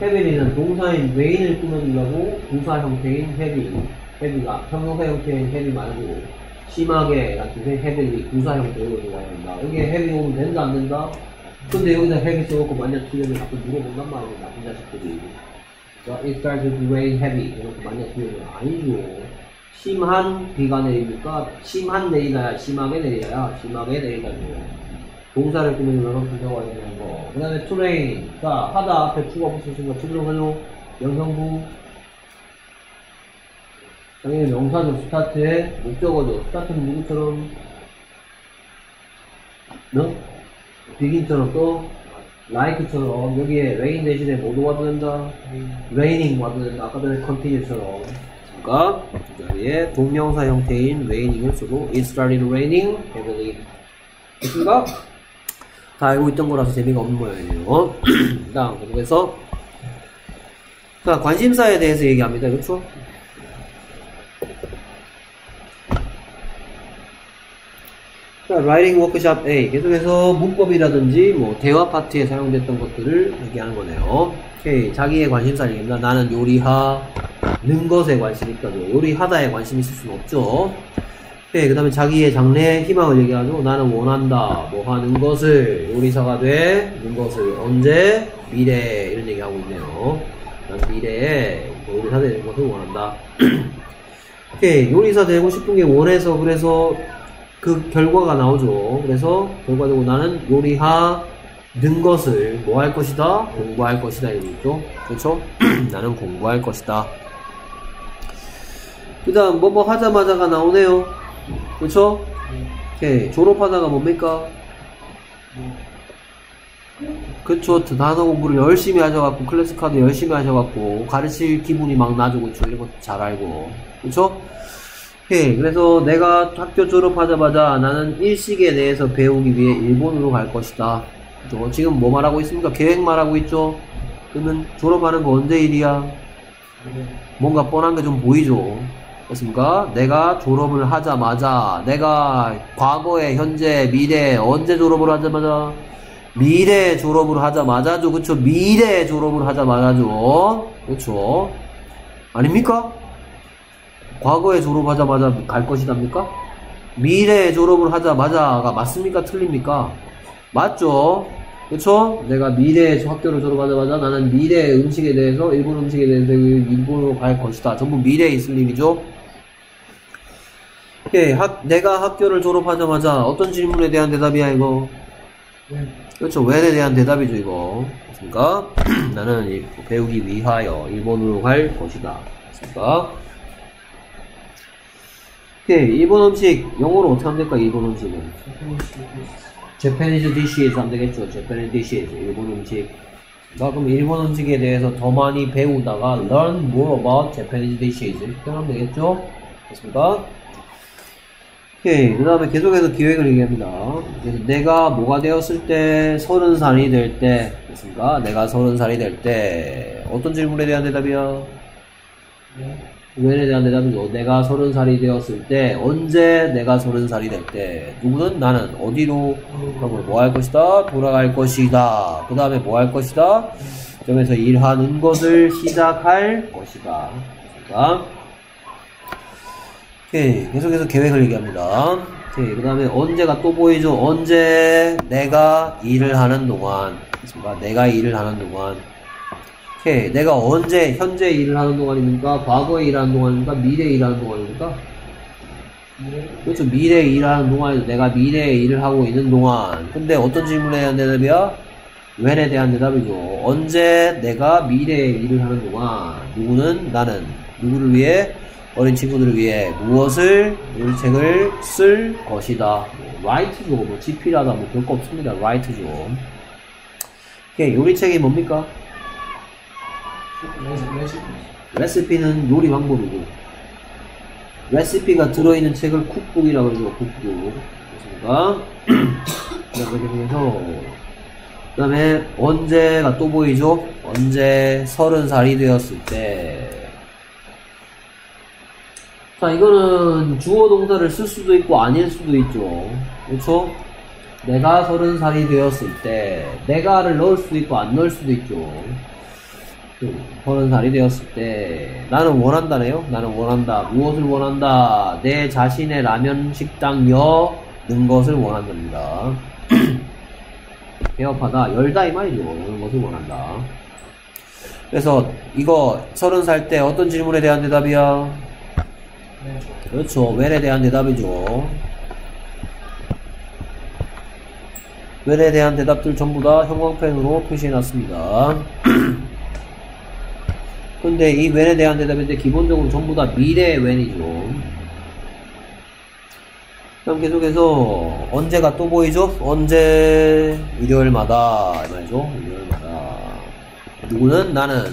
heavy는 동사인 rain을 꾸며주려고 부사 형태인 heavy. heavy가 형용사 형태인 heavy 말고 심하게 같은 heavily 부사 형태로 들어가야 된다. 여기에 heavy 오면 된다 안 된다? 근데 여기다 heavy 써놓고 만약 틀리면 자꾸 물어본단 말이야. 나쁜 자식들이. 자, it started to rain heavy. 해놓고 만약 틀리면 아니죠. 심한 비가 내리니까 심한 내리다야 심하게 내리다야 심하게 내리다죠. 동사를 꾸며주려면 부사가 와야 되는 거. 그 다음에 rain. 자, 하다 앞에 투가 붙으신 거 투들어가요. 영형부. 당연히 명사죠. 스타트에 목적어죠. 스타트는 누구처럼? 너? 비긴처럼 또 like처럼 여기에 rain 대신에 뭐도 와도 된다? raining 와도 된다. 아까 전에 continue처럼. 그러니까 이 자리에 동명사 형태인 raining을 쓰고 it started raining heavily. 됐습니까? 다 알고 있던 거라서 재미가 없는 모양이에요. 다음 계속해서 자 관심사에 대해서 얘기합니다. 그렇죠? 자, 라이팅 워크샵 A 계속해서 문법이라든지 뭐 대화 파트에 사용됐던 것들을 얘기하는 거네요. 오케이 자기의 관심사 얘기입니다. 나는 요리하는 것에 관심이 있다죠. 요리하다에 관심이 있을 수는 없죠. 네, 그 다음에 자기의 장래 희망을 얘기하죠. 나는 원한다. 뭐 하는 것을, 요리사가 되는 것을, 언제? 미래, 이런 얘기하고 있네요. 나는 미래에 요리사 되는 것을 원한다. 오케이, 요리사 되고 싶은 게 원해서, 그래서 그 결과가 나오죠. 그래서 결과적으로 나는 요리하 는 것을 뭐 할 것이다? 공부할 것이다. 있죠. 그렇죠? 나는 공부할 것이다. 그 다음, 뭐뭐 하자마자가 나오네요. 그렇죠? 오케이. 졸업하다가 뭡니까? 그쵸. 단어 공부를 열심히 하셔갖고, 클래스 카드 열심히 하셔갖고, 가르칠 기분이 막 나죠. 그쵸. 이런 것도 잘 알고. 그쵸? 오케이. 그래서 내가 학교 졸업하자마자 나는 일식에 대해서 배우기 위해 일본으로 갈 것이다. 그쵸? 지금 뭐 말하고 있습니까? 계획 말하고 있죠? 그러면 졸업하는 거 언제 일이야? 뭔가 뻔한 게 좀 보이죠? 그렇습니까? 내가 졸업을 하자마자 내가 과거에 현재 미래 언제 졸업을 하자마자 미래 졸업을 하자마자죠 그쵸 미래 졸업을 하자마자죠 그쵸 아닙니까? 과거에 졸업하자마자 갈 것이답니까? 미래 졸업을 하자마자가 맞습니까? 틀립니까? 맞죠? 그쵸? 내가 미래 학교를 졸업하자마자 나는 미래 음식에 대해서 일본 음식에 대해서 일본으로 갈 것이다 전부 미래에 있을 일이죠 예, 학, 내가 학교를 졸업하자마자 어떤 질문에 대한 대답이야, 이거? 네. 그렇죠. 왜에 대한 대답이죠, 이거. 그렇습니까? 나는 이- 배우기 위하여 일본으로 갈 것이다. 그렇습니까? 오케이, 일본 음식, 영어로 어떻게 하면 될까, 일본 음식은? Japanese dishes 하면 되겠죠. Japanese dishes, 일본 음식. 자, 그럼 일본 음식에 대해서 더 많이 배우다가 learn more about Japanese dishes 이렇게 하면 되겠죠? 됐습니까? 오케이. 그 다음에 계속해서 기획을 얘기합니다. 그래서 내가 뭐가 되었을 때, 서른 살이 될 때, 됐습니까? 내가 서른 살이 될 때, 어떤 질문에 대한 대답이야? 왜에 대한 대답이죠. 내가 서른 살이 되었을 때, 언제 내가 서른 살이 될 때, 누구는 나는 어디로, 그럼 뭐할 것이다? 돌아갈 것이다. 그 다음에 뭐 할 것이다? 점에서 일하는 것을 시작할 것이다. 오케이. 계속해서 계획을 얘기합니다. 오케이. 그 다음에 언제가 또 보이죠? 언제 내가 일을 하는 동안. 내가 일을 하는 동안. 오케이. 내가 언제, 현재 일을 하는 동안입니까? 과거에 일하는 동안입니까? 미래에 일하는 동안입니까? 그렇죠. 미래에 일하는 동안에도 내가 미래에 일을 하고 있는 동안. 근데 어떤 질문에 대한 대답이야? when에 대한 대답이죠. 언제 내가 미래에 일을 하는 동안. 누구는 나는. 누구를 위해? 어린 친구들을 위해 무엇을 요리책을 쓸 것이다. 뭐, write죠. 뭐 지필하다 뭐 별거 없습니다. write죠. 오케이. 요리책이 뭡니까? 레시피. 레시피는 요리 방법이고 레시피가 들어있는 책을 쿡북이라고 그러죠 쿡북 그렇습니까? 그렇게 해서 그 다음에 언제가 또 보이죠? 언제 서른 살이 되었을 때 자, 이거는 주어 동사를 쓸 수도 있고 아닐 수도 있죠. 그렇죠? 내가 서른 살이 되었을 때 내가를 넣을 수도 있고 안 넣을 수도 있죠. 서른 살이 되었을 때 나는 원한다네요. 나는 원한다. 무엇을 원한다? 내 자신의 라면 식당 여는 것을 원한답니다. 개업하다 열다 이 말이죠. 이런 것을 원한다. 그래서 이거 서른 살 때 어떤 질문에 대한 대답이야? 네. 그렇죠. when에 대한 대답이죠. when에 대한 대답들 전부 다 형광펜으로 표시해놨습니다. 근데 이 when에 대한 대답인데 기본적으로 전부 다 미래의 when이죠. 그럼 계속해서 언제가 또 보이죠? 언제? 일요일마다 이 말이죠. 일요일마다. 누구는? 나는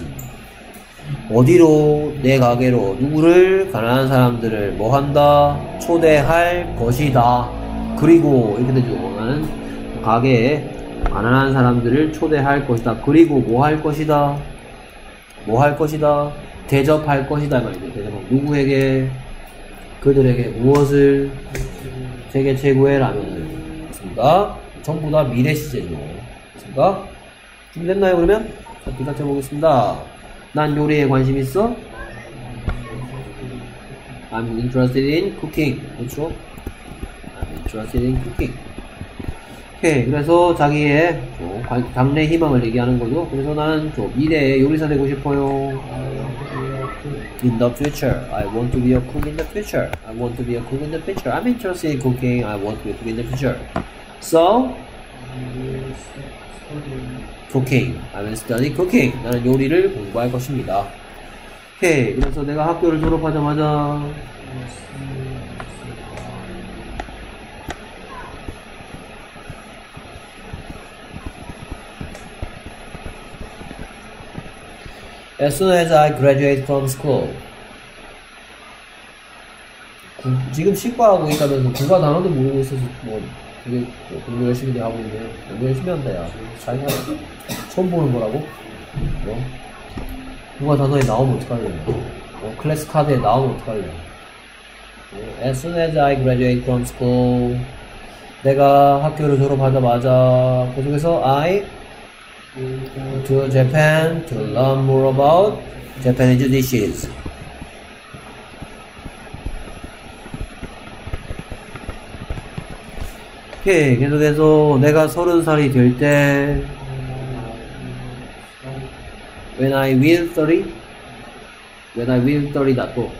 어디로 내 가게로 누구를 가난한 사람들을 뭐 한다 초대할 것이다. 그리고 이렇게 되죠. 나는 가게에 가난한 사람들을 초대할 것이다. 그리고 뭐 할 것이다 뭐 할 것이다 대접할 것이다 말이죠 대접은 누구에게 그들에게 무엇을 세계 최고의 라면을 맞습니까 전부 다 미래 시제죠 맞습니까 준비됐나요 그러면 자 기사쳐 보겠습니다 난 요리에 관심 있어? I'm interested in cooking. 그렇죠? I'm interested in cooking. 오케이. 그래서 자기의 또 관- 장래 희망을 얘기하는 거죠. 그래서 나는 또 미래에 요리사 되고 싶어요. In the future, I want to be a cook in the future. I want to be a cook in the future. I'm interested in cooking. I want to be a cook in the future. So, cooking. I will study cooking. 나는 요리를 공부할 것입니다. 오케이. 그래서 내가 학교를 졸업하자마자 As soon as I graduate from school. 구- 지금 치과 하고 있다면서 국가 단어도 모르고 있어서 뭐 되게 뭐 공부 열심히 하고 있는데 공부 열심히 한다 야. 잘 살아. 처음 보는 거라고? 뭐? 국가 단어에 나오면 어떡할래? 뭐 클래스 카드에 나오면 어떡할래? 뭐, As soon as I graduate from school. 내가 학교를 졸업하자마자 계속해서 I to Japan to learn more about Japanese dishes. 오케이, 계속해서 내가 서른 살이 될 때, when I will 30, when I will 30다 또,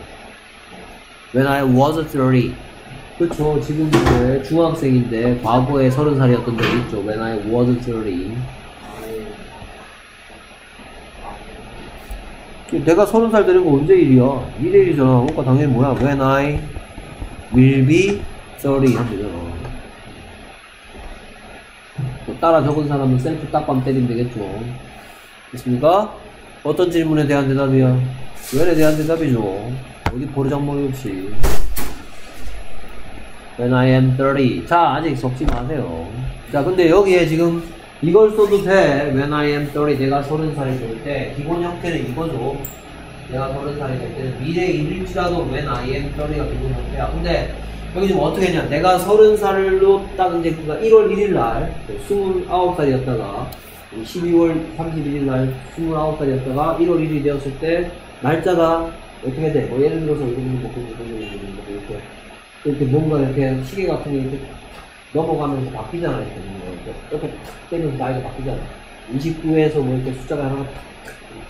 when I was 30. 그쵸, 지금 이제 중학생인데, 과거에 서른 살이었던 적이 있죠. when I was 30. 내가 서른 살 되는 거 언제 일이야? 미래 일이잖아. 그러니까 당연히 뭐야? When I will be 30 하면 되잖아. 뭐 따라 적은 사람은 셀프 딱밤 때리면 되겠죠. 됐습니까? 어떤 질문에 대한 대답이야? when에 대한 대답이죠. 어디 버르장머리 없이. When I am 30. 자, 아직 적지 마세요. 자, 근데 여기에 지금 이걸 써도 돼. When I am 30. 내가 30살이 될 때. 기본 형태는 이거죠. 내가 30살이 될 때는 미래 일일지라도 When I am 30가 기본 형태야. 근데 여기 지금 어떻게 했냐. 내가 30살로 딱 이제 그가 1월 1일 날 29살이었다가 12월 31일 날 29살이었다가 1월 1일이 되었을 때 날짜가 어떻게 돼? 뭐 예를 들어서 이런 거 먹고 이런 거 먹고 이렇게 이렇게 뭔가 이렇게 시계 같은 게 이렇게 넘어가면서 바뀌잖아 이렇게 뭔가 이렇게 이렇게 탁 되면서 나이가 바뀌잖아 29에서 뭐 이렇게 숫자가 하나 탁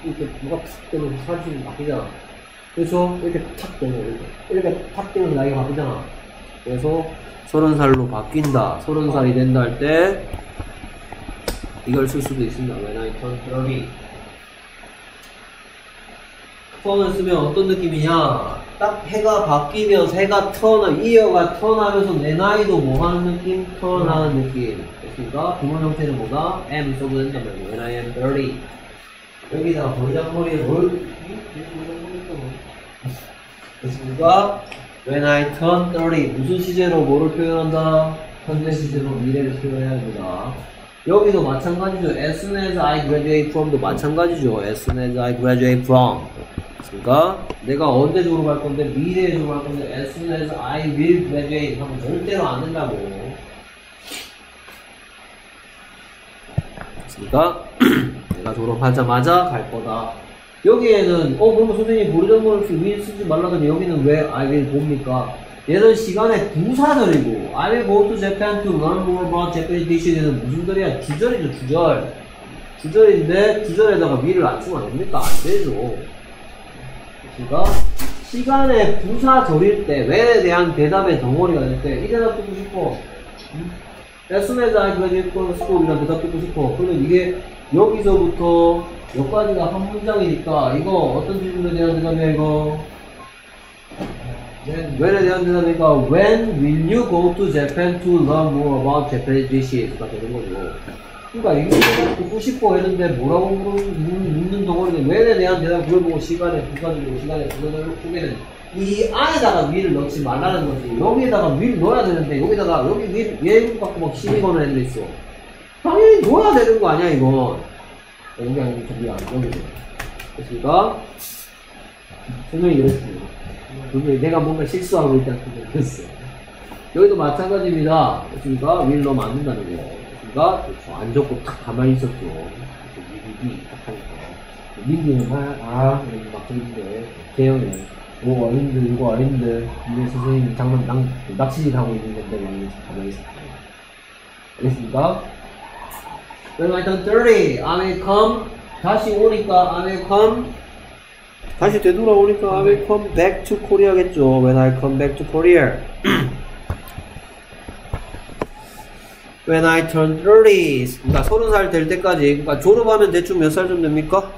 이렇게 뭐가 탁 되면서 30이 바뀌잖아. 그래서 이렇게 탁 되면 이렇게 이렇게 탁 되면서 나이가 바뀌잖아. 그래서 서른 살로 바뀐다. 서른 살이 된다 할 때 이걸 쓸 수도 있습니다. When I turn 30 턴을 쓰면 어떤 느낌이냐? 딱 해가 바뀌면 해가 턴, 이어가 턴하면서 내 나이도 뭐 하는 느낌? 턴하는 느낌. 됐습니까? 기본 형태는 뭐다? M 써도 된단 말이에요. When I am 30. 여기다가 버장머리에 뭘? 됐습니까? When I turn 30. 무슨 시제로 뭐를 표현한다? 현재 시제로 미래를 표현해야 합니다. 여기도 마찬가지죠. As soon as I graduate from도 마찬가지죠. As soon as I graduate from. 그러니까 내가 언제 졸업할 건데 미래에 졸업할 건데 as soon as I will graduate 하면 절대로 안 된다고. 그러니까 내가 졸업하자마자 갈 거다. 여기에는 어 그러면 선생님 보리정모를 will 쓰지 말라더니 여기는 왜 I will 봅니까? 얘는 시간의 부사절이고 I will go to Japan to learn more about Japanese dishes 무슨 절이야? 주절이죠 주절. 주절인데 주절에다가 will을 안 쓰면 안 됩니까? 안 되죠. 그러니까 시간의 부사절일 때 왜에 대한 대답의 덩어리가 될 때 이 대답 듣고 싶어. as I graduate from school이라는 대답 듣고 싶어. 그러면 이게 여기서부터 여기까지가 한 문장이니까 이거 어떤 질문에 대한 대답이야 이거? when에 대한 대답이니까 when will you go to Japan to learn more about Japanese dishes?가 되는 거죠. 그러니까 이거 듣고 싶어 했는데 뭐라고 묻는, 묻는 덩어리는 when에 대한 대답 물어보고 시간에 부가적이고 시간에 부가적으로 보면은 이 안에다가 위를 넣지 말라는 거지. 여기에다가 위를 넣어야 되는데 여기다가 여기 위 얘 갖고 막 시비 거는 애들 있어. 당연히 넣어야 되는 거 아니야 이건. 아니고 저기 안 여기. 됐습니까? 설명이 이렇습니다. 그게 내가 뭔가 실수하고 있다는 걸 그랬어. 여기도 마찬가지입니다. 됐습니까? 위를 넣으면 안 된다는 거. 됐습 그렇죠. 안 적고 탁 가만히 있었죠. 미국이 딱 하니까. 민기는 아, 아, 막 그러는데, 대형이, 뭐, 어린들, 이거 어린들, 근데 선생님이 장난, 낭, 낚시질 하고 있는 건데, 막 가만히 있었죠. 알겠습니까? When I turn 30, I come. 다시 오니까 I come. 다시 되돌아오니까 I will come back to Korea겠죠. When I come back to Korea. When I turn 30, 그러니까 서른 살 될 때까지, 그러니까 졸업하면 대충 몇살좀 됩니까?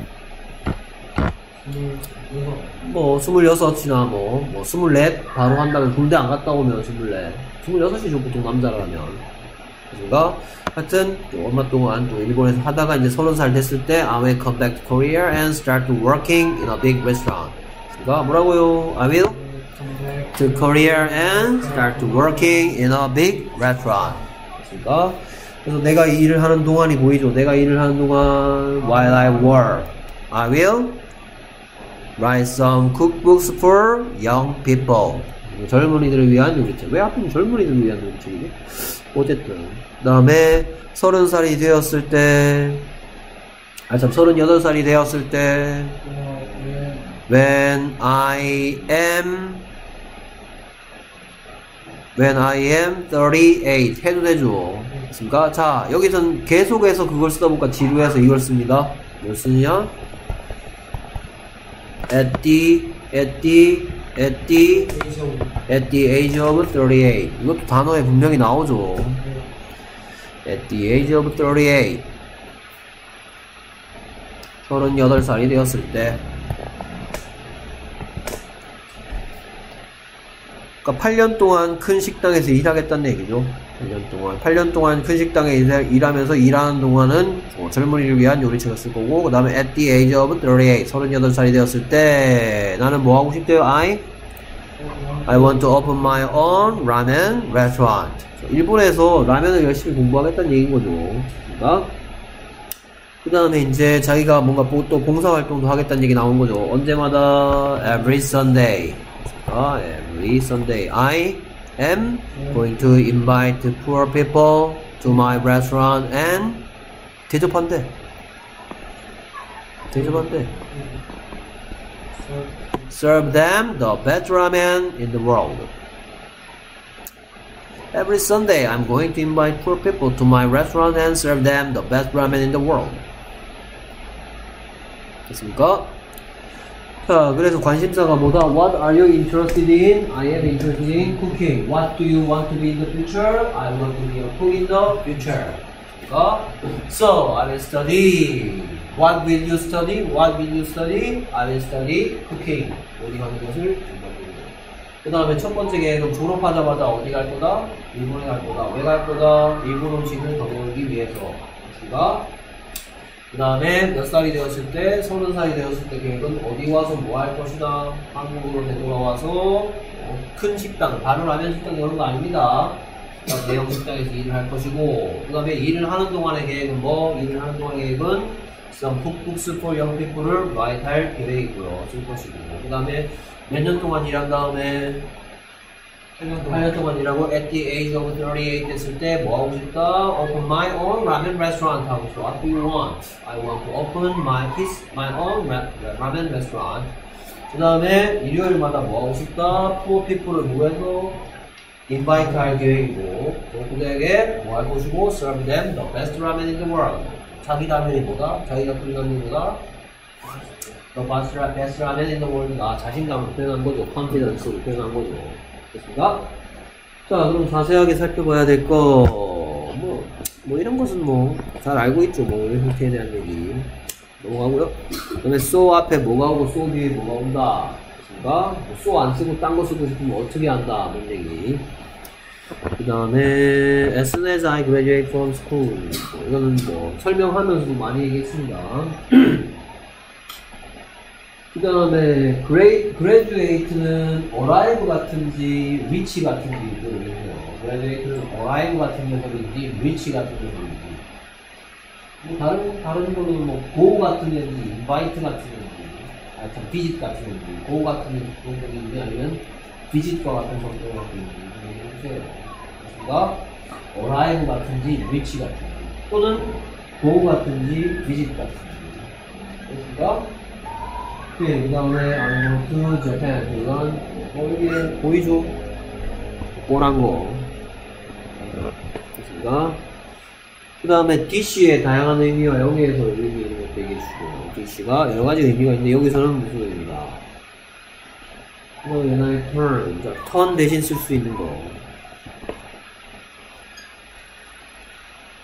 뭐, 스물여섯이나 뭐, 뭐, 스물넷 바로 한다면 군대 안 갔다 오면 스물넷. 스물여섯이죠, 보통 남자라면. 그러니까, 하여튼, 또 얼마 동안 또 일본에서 하다가 이제 서른 살 됐을 때, I will come back to Korea and start to working in a big restaurant. 그러니까, 뭐라고요? I will to Korea and start to working in a big restaurant. 그러니까, 그래서 내가 이 일을 하는 동안이 보이죠? 내가 일을 하는 동안, while I work, I will write some cookbooks for young people. 젊은이들을 위한 요리책. 왜 하필 젊은이들을 위한 요리책이지? 어쨌든. 그 다음에 서른 살이 되었을 때, 아, 참, 서른여덟 살이 되었을 때, when I am, when I am 38 해도 되죠. 됐습니까? 자, 여기선 계속해서 그걸 쓰다 보니까 지루해서 이걸 씁니다. 뭘 쓰냐? at the at the at the at the age of 38 이것도 단어에 분명히 나오죠 at the age of 38 38살이 되었을 때 그러니까 8년 동안 큰 식당에서 일하겠다는 얘기죠. 8년 동안. 8년 동안 큰 식당에 일, 일하면서 일하는 동안은 어, 젊은이를 위한 요리책을 쓸 거고 그 다음에 at the age of 38 38살이 되었을 때 나는 뭐 하고 싶대요? I I want to open my own ramen restaurant. 일본에서 라면을 열심히 공부하겠다는 얘기인 거죠. 그러니까 그 다음에 이제 자기가 뭔가 또 봉사활동도 하겠다는 얘기 나온 거죠. 언제마다 every Sunday 아, every Sunday I am going to invite poor people to my restaurant and 대접한대. 대접한대. serve them the best ramen in the world. Every Sunday, I'm going to invite poor people to my restaurant and serve them the best ramen in the world. 됐습니까? 자, 그래서 관심사가 뭐다? What are you interested in? I am interested in cooking. What do you want to be in the future? I want to be a cook in the future. 됐습니까? So, I will study. What will you study? What will you study? I will study cooking. 요리하는 것을 그 다음에 첫 번째 계획은 졸업하자마자 어디 갈 거다? 일본에 갈 거다. 왜 갈 거다? 일본 음식을 더 배우기 위해서. 됐습니까? 그 다음에 몇 살이 되었을 때, 서른 살이 되었을 때 계획은 어디 와서 뭐 할 것이다. 한국으로 되돌아와서 어, 큰 식당, 바로 라면 식당 이런 거 아닙니다. 대형 식당에서 일을 할 것이고, 그 다음에 일을 하는 동안의 계획은 뭐? 일을 하는 동안의 계획은 cookbooks for young people을 많이 할 계획이고요. 쓸 것이고. 그 다음에 몇 년 동안 일한 다음에 8년 동안 8년 동안 일하고 at the age of 38 됐을 때 뭐 하고 싶다? Open my own ramen restaurant 하고 싶어. What do you want? I want to open my his my own ra- ramen restaurant. 그 다음에 일요일마다 뭐 하고 싶다? Poor people을 모여서 invite 할 계획이고 또 그들에게 뭐 할 것이고 serve them the best ramen in the world. 자기 라면이 뭐다? 자기가 라면이 뭐다? The best, ra- best ramen in the world가 자신감을 표현한 거죠. confidence를 표현한 거죠. 됐습니까? 자, 그럼 자세하게 살펴봐야 될 거, 뭐, 뭐 이런 것은 뭐, 잘 알고 있죠. 뭐, 이런 형태에 대한 얘기. 넘어가고요. 그 다음에 so 앞에 뭐가 오고 so 뒤에 뭐가 온다. 됐습니까? 뭐 so 안 쓰고 딴 거 쓰고 싶으면 어떻게 한다. 이런 얘기. 그 다음에 as soon as I graduate from school. 뭐 이거는 뭐, 설명하면서도 많이 얘기했습니다. 그 다음에 graduate는 arrive 같은지 reach 같은지 모르겠네요. graduate는 arrive 같은 녀석인지 reach 같은 녀석인지 뭐 다른 다른 거는 뭐 go 같은 녀석인지 invite 같은 녀석인지 아참 visit 같은 녀석인지 go 같은 녀석인지 아니면 visit과 같은 성격을 갖고 있는지 해주세요. 그래서 arrive 같은지 reach 같은지 또는 go 같은지 visit 같은지 됐습니까? 네, 그 다음에 I want to Japan 이건 뭐 이게 보이죠? 뽀란 거 됐습니다. 그 다음에 DC의 다양한 의미와 여기에서 의미 있는 것도 얘기해주고 DC가 여러 가지 의미가 있는데 여기서는 무슨 의미다 when I turn 자, turn 대신 쓸 수 있는 거.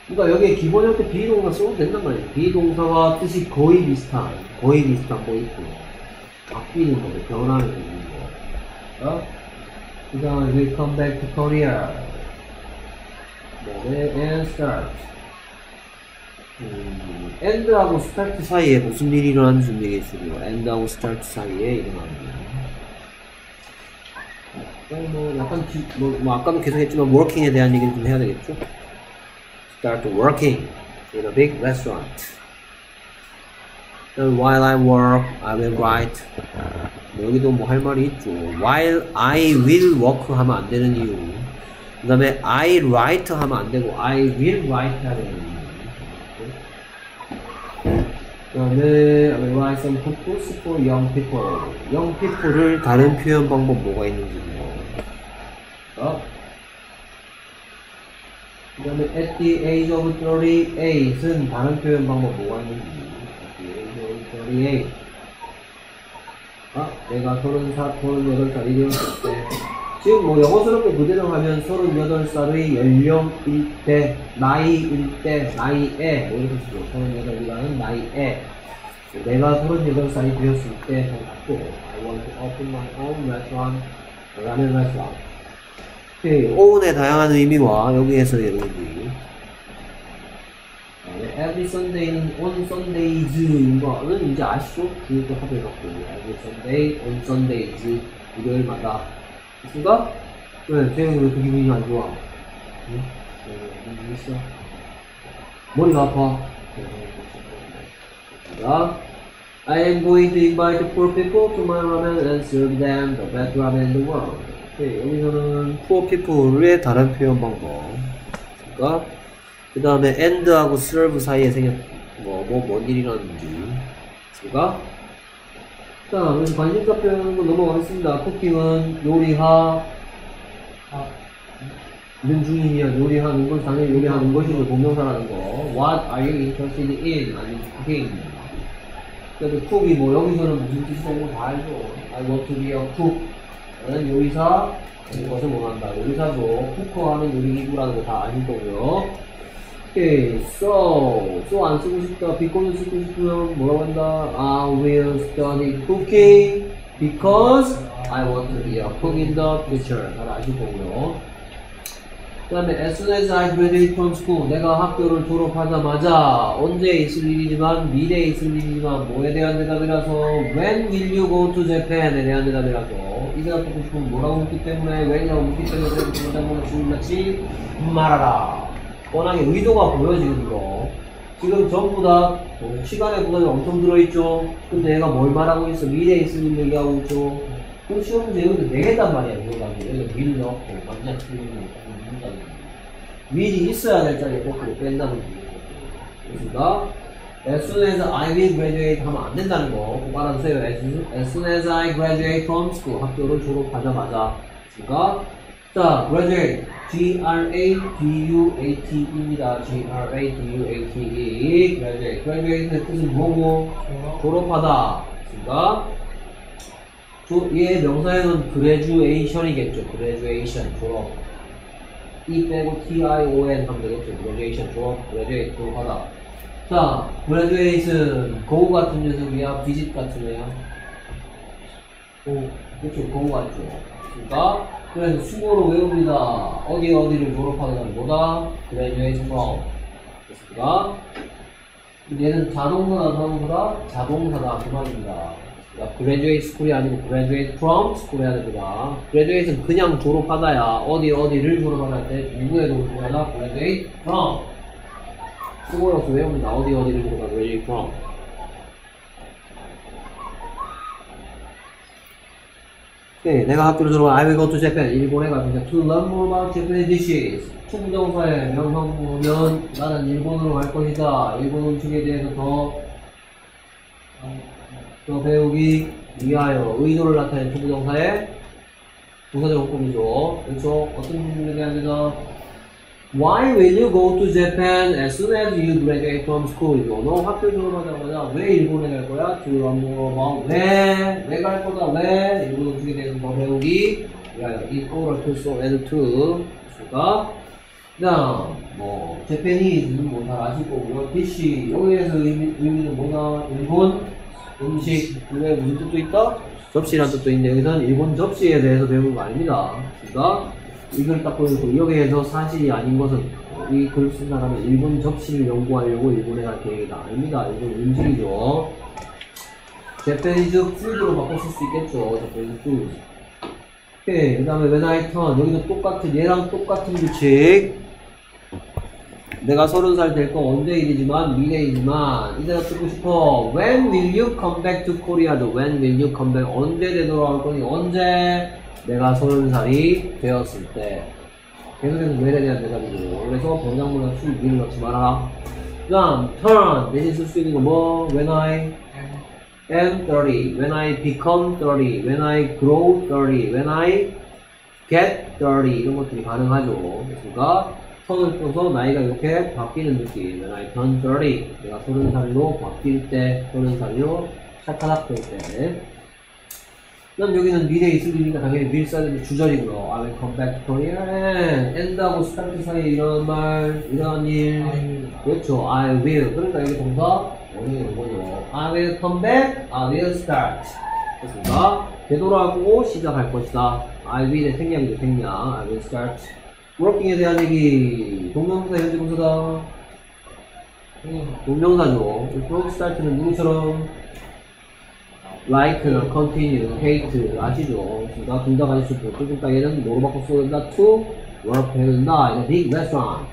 그러니까 여기에 기본 형태 비동사 써도 된단 말이에요. 비동사와 뜻이 거의 비슷한, 거의 비슷한 거 있고, 바뀌는 거, 변하는 거 있는 거. 어? 그 다음에 we come back to Korea. 그다음에 and start. 음, end하고 start 사이에 무슨 일이 일어나는지 좀 얘기해 주고요. end하고 start 사이에 일어나는 일. 어, 뭐, 약간, 기- 뭐, 뭐, 아까도 계속 했지만, working에 대한 얘기를 좀 해야 되겠죠? start working in a big restaurant. While I work, I will write. 뭐 여기도 뭐 할 말이 있죠. While I will work 하면 안 되는 이유. 그 다음에 I write 하면 안 되고 I will write 해야 되는 이유. 그 다음에 I will write some cookbooks for young people. young people을 다른 표현 방법 뭐가 있는지 뭐. 어? 그 다음에 at the age of 38은 다른 표현 방법 뭐가 있는지 38 아, 내가 34, 38살이 되었을 때 지금 뭐 영어스럽게 그대로 하면 38살의 연령일 때, 나이일 때, 나이에 뭐 이렇게 쓰죠. 38이라는 나이에. 내가 38살이 되었을 때 갖고 I want to open my own restaurant 라면 레스토랑 네, 오운의 다양한 의미와 의미. 그다음에 every Sunday는 on Sundays인 거는 이제 아시죠? 주요도 합해갖고 every Sunday, on Sundays 일요일마다 있습니까? 왜? 재영이 왜 이렇게 기분이 안 좋아? 응? 왜, 있어? 머리가 아파? 자, I am going to invite poor people to my ramen and serve them the best ramen in the world. 네, 여기서는 poor people의 다른 표현 방법. 그러니까 그 다음에 and하고 serve 사이에 생겼 뭐뭐뭔 일이 일어났는지. 그러니까 자, 그래서 관심사 표현은 넘어가겠습니다. 쿠킹은 요리하, 아, 는 중이면 요리하는 건 당연히 요리하는 것이고 동명사라는 거. What are you interested in? 아니, cooking. 그래도 쿡이 뭐 여기서는 무슨 뜻이고 다 알죠. I want to be a cook. 나는 요리사, 것을 원한다. 요리사도 쿠커하는 요리기구라는 거 다 아실 거고요. 오케이, so, so 안 쓰고 싶다. because 쓰고 싶으면 뭐라고 한다? I will study cooking because I want to be a cook in the future. 다 아실 거고요. 그 다음에 as soon as I graduate from school 내가 학교를 졸업하자마자 언제 있을 일이지만 미래에 있을 일이지만 뭐에 대한 대답이라서 when will you go to Japan에 대한 대답이라서 이 대답 듣고 싶으면 뭐라고 묻기 때문에 when이라고 묻기 때문에 그래서 대답을 지금같이 말하라 뻔하게 의도가 보여 지금 이거. 지금 전부 다 뭐, 시간의 부담이 엄청 들어있죠. 근데 얘가 뭘 말하고 있어. 미래에 있을 일 얘기하고 있죠. 그럼 시험 여기서 내겠단 말이야 이거 가지고 여기서 will 넣고 완전 틀리는 거 미리 있어야 될 자리에 거꾸로 뺀다는 거죠. 그러니까 as soon as I will graduate 하면 안 된다는 거. 꼭 알아두세요. as, as soon as I graduate from school. 학교를 졸업하자마자. 그러니까 자 graduate G-R-A-D-U-A-T입니다. G-R-A-D-U-A-T-E graduate graduate의 뜻은 뭐고? 졸업하다 그러니까 조, 얘 명사에는 graduation이겠죠. graduation 졸업 E 빼고 T-I-O-N 하면 되겠죠. graduation, 졸업, graduate, 졸업하다. 자, graduation, go 같은 녀석이야, visit 같은 애야? 오, 그렇죠. go 같죠. 그러니까, 그래서 수고로 외웁니다. 어디 어디를 졸업하는 뭐다? graduate from. 됐습니까? 얘는 자동사다, 자동사다? 자동사다. 그 말입니다. 그러니까 graduate school이 아니고 graduate from school 해야 됩니다. graduate은 그냥 졸업하다야. 어디 어디를 졸업하다 할때 누구의 졸업하다? graduate from. 수고로서 외웁니다. 어디 어디를 졸업하다 graduate from. 네, 내가 학교를 졸업한 I will go to Japan. 일본에 갑니다. To learn more about Japanese dishes. 충정사의 명성 보면 나는 일본으로 갈 것이다. 일본 음식에 대해서 더 더 배우기 위하여 의도를 나타낸 투부정사의 부사적 용법이죠. 그래서 어떤 부분에 대한 대답 Why will you go to Japan as soon as you graduate from school? 너 학교 졸업하자마자 왜 일본에 갈 거야? To learn more 왜? 왜 갈 거다? 왜? 일본 음식에 대해서 더 배우기 in order to so as to 그러니까 그다음 뭐 Japanese는 뭐잘 아실 거고요. dish 여기에서 의미, 의미는 뭐다? 일본 음식 그에 무슨 뜻도 있다? 접시란 뜻도 있는데 여기서는 일본 접시에 대해서 배우는 거 아닙니다. 그러니까 이걸 딱 보여주고 여기에서 사실이 아닌 것은 이 글을 쓴 사람은 일본 접시를 연구하려고 일본에 갈 계획이다. 아닙니다. 일본 음식이죠. Japanese food로 바꿔 쓸 수 있겠죠. Japanese food. 오케이. 그 다음에 turn 여기도 똑같은 얘랑 똑같은 규칙 내가 서른 살 될 거 언제 일이지만 미래이지만 이제가 듣고 싶어 When will you come back to Korea도 When will you come back 언제 되돌아올 거니 언제 내가 서른 살이 되었을 때 계속해서 왜에 대한 대답이죠 그래서 번장문화 수 위를 넣지 마라 그 다음 turn 대신 쓸 수 있는 거뭐 When I am 30 When I become 30 When I grow 30 When I get 30 이런 것들이 가능하죠 그러니까 선을 떠서 나이가 이렇게 바뀌는 느낌. When I turn 30. 내가 서른 살로 바뀔 때, 서른 살로 샤카락 될 때. 그럼 여기는 미래에 있을 일이니까 당연히 will 써야 되는 주절이고요. I will come back to Korea and end하고 start 사이에 이런 말, 이런 일. 그렇죠. I will. 그러니까 이게 동사 원형이 거죠. I will come back, I will start. 됐습니다. 되돌아오고 시작할 것이다. I will의 생략이죠, 생략. I will start. working에 대한 얘기 동명사 현재 분사다 동명사죠 그래서 start는 누구처럼 like, continue, hate 아시죠? 그러니까 둘다 가질 수 있고 조금 따위는 뭐로 바꿔 써야 된다? to work 해야 된다 이거 big restaurant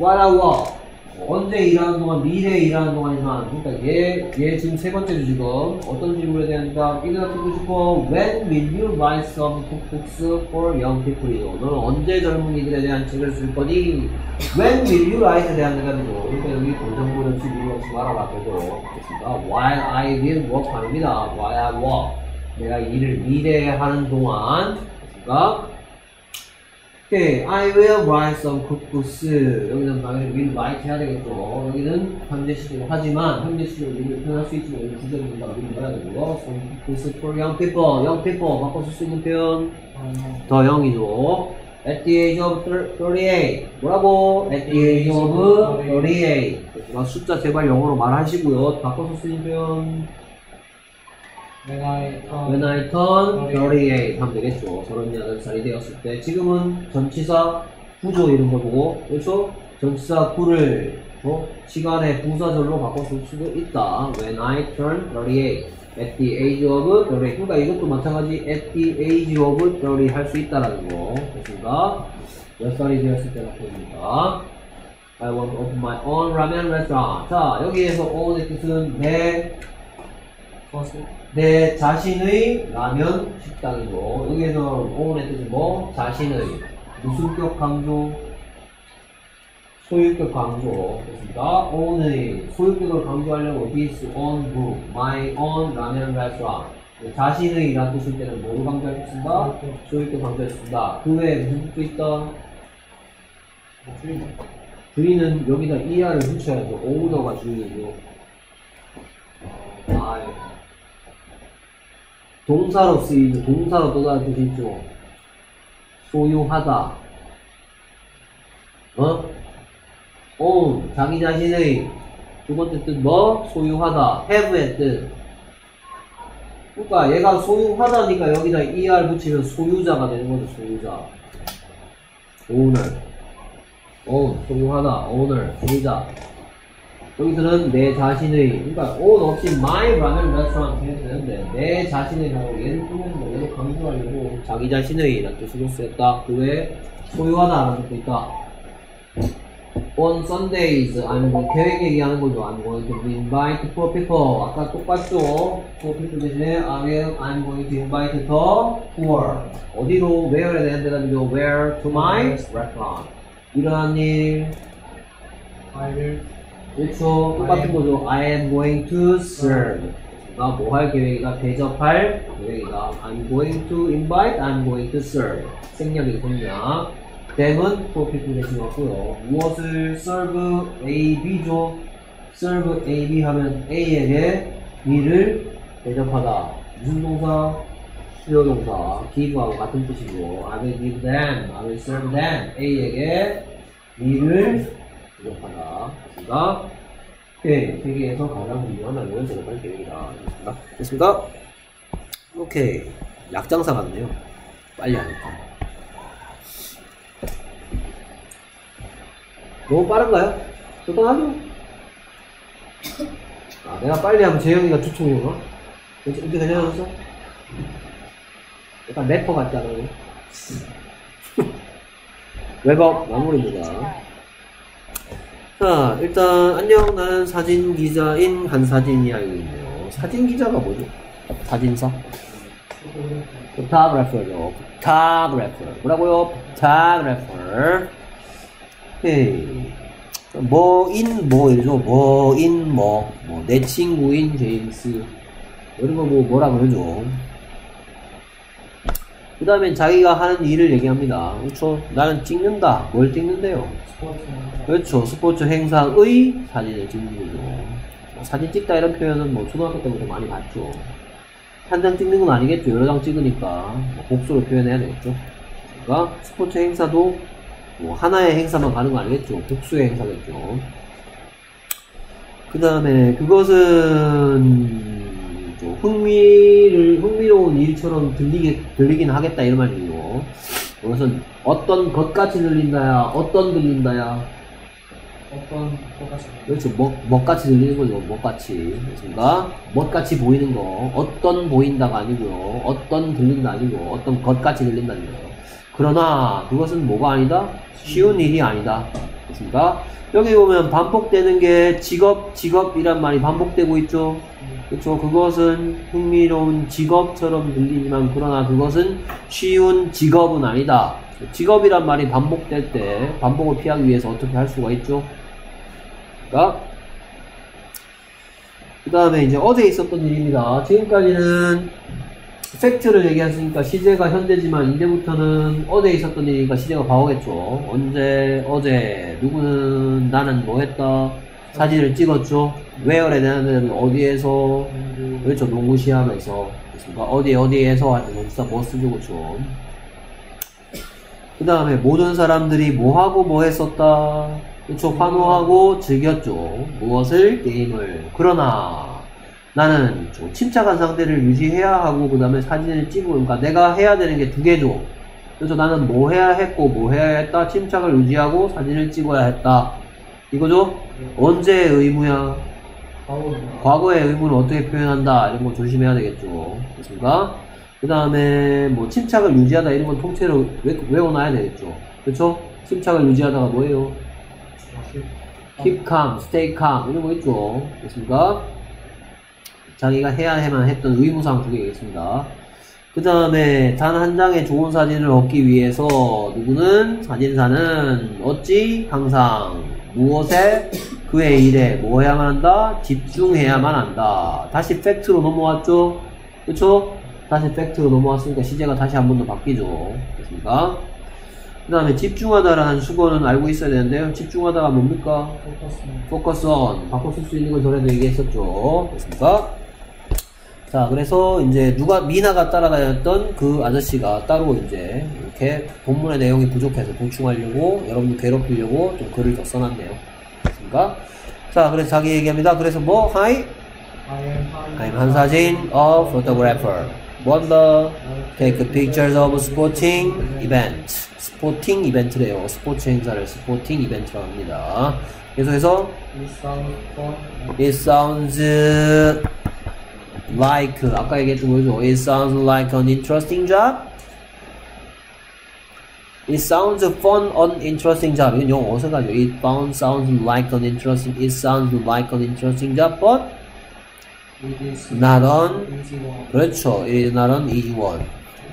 what I work 언제 일하는 동안, 미래에 일하는 동안이지만, 그러니까 얘, 얘 지금 세 번째죠, 지금. 어떤 질문에 대한다? 이거나 듣고 싶어. When will you write some cookbooks for young people이죠. 너는 언제 젊은이들에 대한 책을 쓸 거니? When will you write에 대한 대답이죠. 그러니까 여기 본정보를 지금 없이 보죠. 됐습니다. While I will work 합니다. While I work. 내가 일을 미래에 하는 동안. 됐습니까? 오케이, I will write some cookbooks. 여기는 당연히 will write 해야 되겠죠. 여기는 현재 시제로 하지만 현재 시제로 will 표현할 수 있지만 여기 주제입니다. will 넣어야 되고요. some cookbooks for young people. young people 바꿔 쓸 수 있는 표현 더 영이죠. At the age of 38. 뭐라고? At the age of 38. 그렇지만 숫자 제발 영어로 말하시고요. 바꿔 쓸 수 있는 표현 When I turn When I turn 38 하면 되겠죠. 38살이 되었을 때. 지금은 전치사 구조 이런 거 보고, 그래서 전치사 구를 뭐 시간의 부사절로 바꿔 쓸 수도 있다. When I turn 38. At the age of 38. 그러니까 이것도 마찬가지 at the age of 30 할 수 있다라는 거. 됐습니다. 몇 살이 되었을 때가 됩니다. I want to open my own ramen restaurant. 자, 여기에서 own의 뜻은 내 것을 내 자신의 라면 식당이고 여기에서 오은의 뜻은 뭐? 자신의 무슨격 강조? 소유격 강조 됐습니다. 오은의 소유격을 강조하려고 his own book, my own ramen restaurant 자신의 라는 뜻일 때는 뭐를 강조하겠습니다? 소유격 강조했습니다. 그 외에 무슨 뜻도 있다? 주인은 여기다 ER을 붙여야죠. 오너가 주인이고 아, 예. 동사로 쓰이죠. 동사로 있죠. 소유하다. 어? own, 자기 자신의 두 번째 뜻 뭐? 소유하다. have의 뜻. 그러니까 얘가 소유하다니까 여기다 er 붙이면 소유자가 되는 거죠. 소유자. owner. own, 소유하다. owner, 소유자. 여기서는 내 자신의, 그러니까 own 없이 my ramen restaurant 해도 되는데 내 자신의 라고 얘는 통해서 얘를 강조하려고 자기 자신의 라는 뜻으로 쓰였다. 그 외에 소유하다 라는 뜻도 있다. On Sundays, I'm going, 계획 얘기하는 거죠. I'm going to invite poor people. 아까 똑같죠? poor people 대신에 I will, I'm going to invite the poor. 어디로, where에 대한 대답이죠. Where to my restaurant. 이러한 일, I will 그렇죠. 똑같은 거죠. I am going to serve. 나 뭐 할 계획이다? 대접할 계획이다. I'm going to invite, I'm going to serve. 생략이 생략. them은 people 대신 왔고요. 무엇을 serve A, B죠. serve A, B 하면 A에게 B를 대접하다. 무슨 동사? 수요 동사. give하고 같은 뜻이고 I will give them, I will serve them. A에게 B를 하다. 됐습니다. 오케이. 세계에서 가장 유명한 라면 대접할 계획이다. 됐습니다. 됐습니까? 오케이. 약장사 같네요. 빨리 하니까. 너무 빠른가요? 적당하죠? 아, 내가 빨리 하면 재영이가 주총이구나? 이렇게 이렇게 괜찮았어? 약간 래퍼 같지 않아요? 웹업 마무리입니다. 자, 일단 안녕. 나는 사진 기자인 한사진 이야 이거인데요. 사진 기자가 뭐죠? 사진사? photographer죠. photographer. 뭐라고요? photographer. 오케이. 뭐인 뭐 이러죠. 뭐인 뭐. 뭐 내 친구인 제임스. 이런 거 뭐 뭐라 그러죠. 그 다음에 자기가 하는 일을 얘기합니다. 그렇죠? 나는 찍는다. 뭘 찍는데요? 스포츠 그렇죠. 스포츠 행사의 사진을 찍는 거죠. 뭐 사진 찍다 이런 표현은 뭐 초등학교 때부터 많이 봤죠. 한 장 찍는 건 아니겠죠. 여러 장 찍으니까 뭐 복수로 표현해야 되겠죠. 그러니까 스포츠 행사도 뭐 하나의 행사만 가는 거 아니겠죠. 복수의 행사겠죠. 그 다음에 그것은 좀 흥미를 흥미로운 일처럼 들리게 들리긴 하겠다 이런 말이고 그것은 어떤 것같이 들린다야 어떤 들린다야? 어떤 똑같이 그렇죠. 먹, 먹같이 들리는 거죠. 먹같이 그렇습니까 멋같이 보이는 거. 어떤 보인다가 아니고요. 어떤 들린다 아니고 어떤 것같이 들린다는 거예요. 그러나 그것은 뭐가 아니다? 쉬운 일이 아니다. 됐습니까? 여기 보면 반복되는 게 직업, 직업이란 말이 반복되고 있죠. 그렇죠. 그것은 흥미로운 직업처럼 들리지만 그러나 그것은 쉬운 직업은 아니다. 직업이란 말이 반복될 때 반복을 피하기 위해서 어떻게 할 수가 있죠? 그러니까 그 다음에 이제 어제 있었던 일입니다. 지금까지는 팩트를 얘기했으니까 시제가 현재지만 이제부터는 어제 있었던 일이니까 시제가 과거겠죠. 언제, 어제, 누구는 나는 뭐 했다. 사진을 찍었죠. 대한 어디에서, 그렇죠. 농구 시합에서. 그렇습니까? 어디, 어디에서 진짜 뭐 쓰죠, 그렇죠. 그 다음에 모든 사람들이 뭐 하고 뭐 했었다. 그렇죠. 환호하고 즐겼죠. 무엇을? 게임을. 그러나 나는 좀 침착한 상태를 유지해야 하고 그 다음에 사진을 찍고 그러니까 내가 해야 되는 게 두 개죠. 그래서 나는 뭐 해야 했고 뭐 해야 했다. 침착을 유지하고 사진을 찍어야 했다. 이거죠? 언제의 의무야? 과거의 의무는 어떻게 표현한다 이런 거 조심해야 되겠죠 그렇습니까? 그 다음에 뭐 침착을 유지하다 이런 건 통째로 외, 외워놔야 되겠죠 그렇죠? 침착을 유지하다가 뭐예요? keep calm, stay calm 이런 거 있죠 그렇습니까? 자기가 해야 해만 했던 의무사항 두 개가 있습니다 그 다음에 단 한 장의 좋은 사진을 얻기 위해서 누구는 사진사는 어찌 항상 무엇에 그의 일에 뭐 해야만 한다? 집중해야만 한다. 다시 팩트로 넘어왔죠? 그쵸? 다시 팩트로 넘어왔으니까 시제가 다시 한 번 더 바뀌죠. 됐습니까? 그 다음에 집중하다라는 수거는 알고 있어야 되는데요. 집중하다가 뭡니까? focus on. 바꿔 쓸 수 있는 건 전에도 얘기했었죠. 됐습니까? 자, 그래서 이제 누가 미나가 따라다녔던 그 아저씨가 따로 이제 이렇게 본문의 내용이 부족해서 보충하려고 여러분들 괴롭히려고 좀 글을 더 써놨네요. 됐습니까? 자, 그래서 자기 얘기합니다. 그래서 뭐, I. I'm 한 사진, a photographer. wonder, take pictures of sporting event. 스포팅 이벤트래요. 스포츠 행사를 스포팅 이벤트라고 합니다. 계속해서. It sounds like 아까 얘기했던 거죠. It sounds like an interesting job. It sounds fun, an interesting job. 이건 영어 어색하죠. It found sounds like an interesting. It sounds like an interesting job, but It is not an. easy one. 그렇죠. It is not an easy one.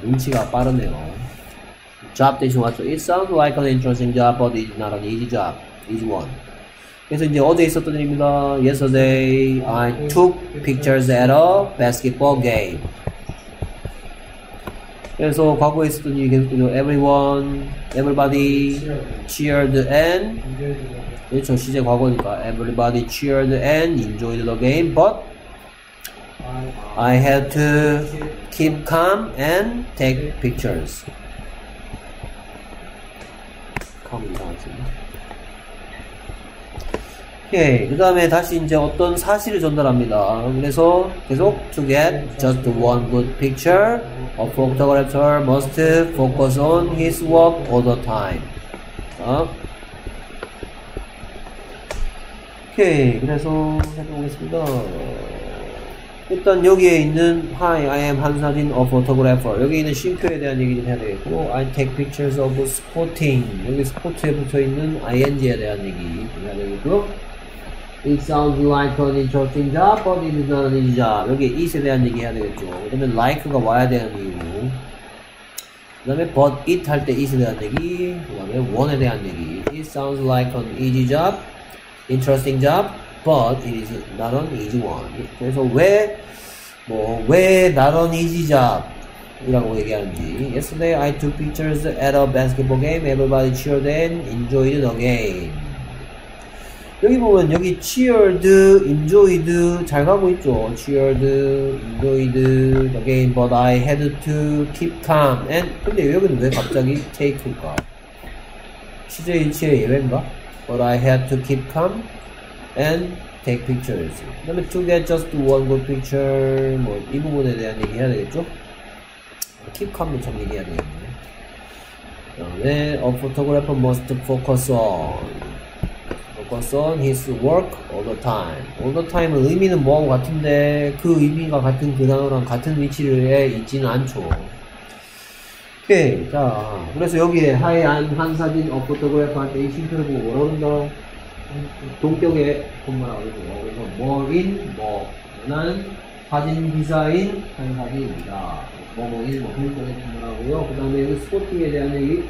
눈치가 빠르네요. job 대신 왔죠. It sounds like an interesting job, but it is not an easy job. Easy one. 그래서 이제 어제 있었던 일입니다. Yesterday, I took pictures at a basketball game. 그래서 과거에 있었던 일이 계속되죠. Everyone, everybody cheered and Enjoy the 그렇죠. 시제 과거니까 everybody cheered and enjoyed the game, but I I had to keep calm and take pictures. calm 이상하지. 오케이. 그 다음에 다시 이제 어떤 사실을 전달합니다. 그래서 계속 to get just one good picture, a photographer must focus on his work all the time. 자. 오케이. 그래서 해보겠습니다. 일단 여기에 있는 Hi, I am 한 사진 a photographer. 여기 있는 쉼표에 대한 얘기 좀 해야 되겠고 I take pictures of sporting. 여기 스포츠에 붙어 있는 ing에 대한 얘기 좀 해야 되겠고 It sounds like an interesting job, but it is not an easy job. 여기 it에 대한 얘기 해야 되겠죠. 그러면 like가 와야 되는 이유. 그 다음에 but it 할 때 it에 대한 얘기. 그 다음에 one에 대한 얘기. It sounds like an easy job, interesting job, but it is not an easy one. 그래서 왜, 뭐, 왜 not an easy job? 이라고 얘기하는지. Yesterday I took pictures at a basketball game. Everybody cheered and enjoyed the game. 여기 보면 여기 cheered, enjoyed 잘 가고 있죠. cheered, enjoyed game, but I had to keep calm. And 근데 여기는 왜 갑자기 take일까? 시제 일치의 예외인가? But I had to keep calm and take pictures. 그 다음에 to get just one good picture 뭐 이 부분에 대한 얘기 해야 되겠죠? keep calm도 참 얘기해야 되겠네. 그 다음에 a photographer must focus on focus on his work all the time. all the time은 의미는 뭐하고 같은데 그 의미가 같은 그 단어랑 같은 위치에 있지는 않죠. 오케이. 자, 그래서 여기에 하에 한, 한 사진 어 포토그래프 할때 이 쉼표를 보고 뭐라 그런다? 동격의 본문이라고 그러죠. 그래서 뭐인 뭐. 나는 사진 기사인 한 사진입니다. 뭐뭐인 뭐 동격의 본문하고요. 그 다음에 이 스포팅에 대한 얘기.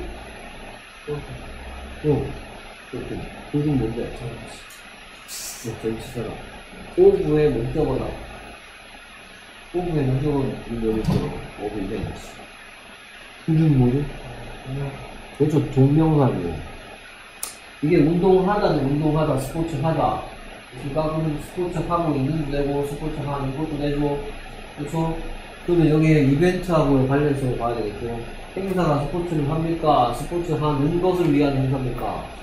어, 그렇군. 그건 뭔데? 정치사라. 오브의 목적어다. of의 목적어는. of event. 그게 뭐지? 그렇죠. 동명사죠. 이게 운동하다는 운동하다, 스포츠 하다. 그러니까 스포츠 하고 있는 되고, 스포츠 하는 것도 되고, 그렇죠? 그러면 여기에 이벤트하고 관련해서 봐야 되겠죠. 행사가 스포츠를 합니까? 스포츠 하는 것을 위한 행사입니까?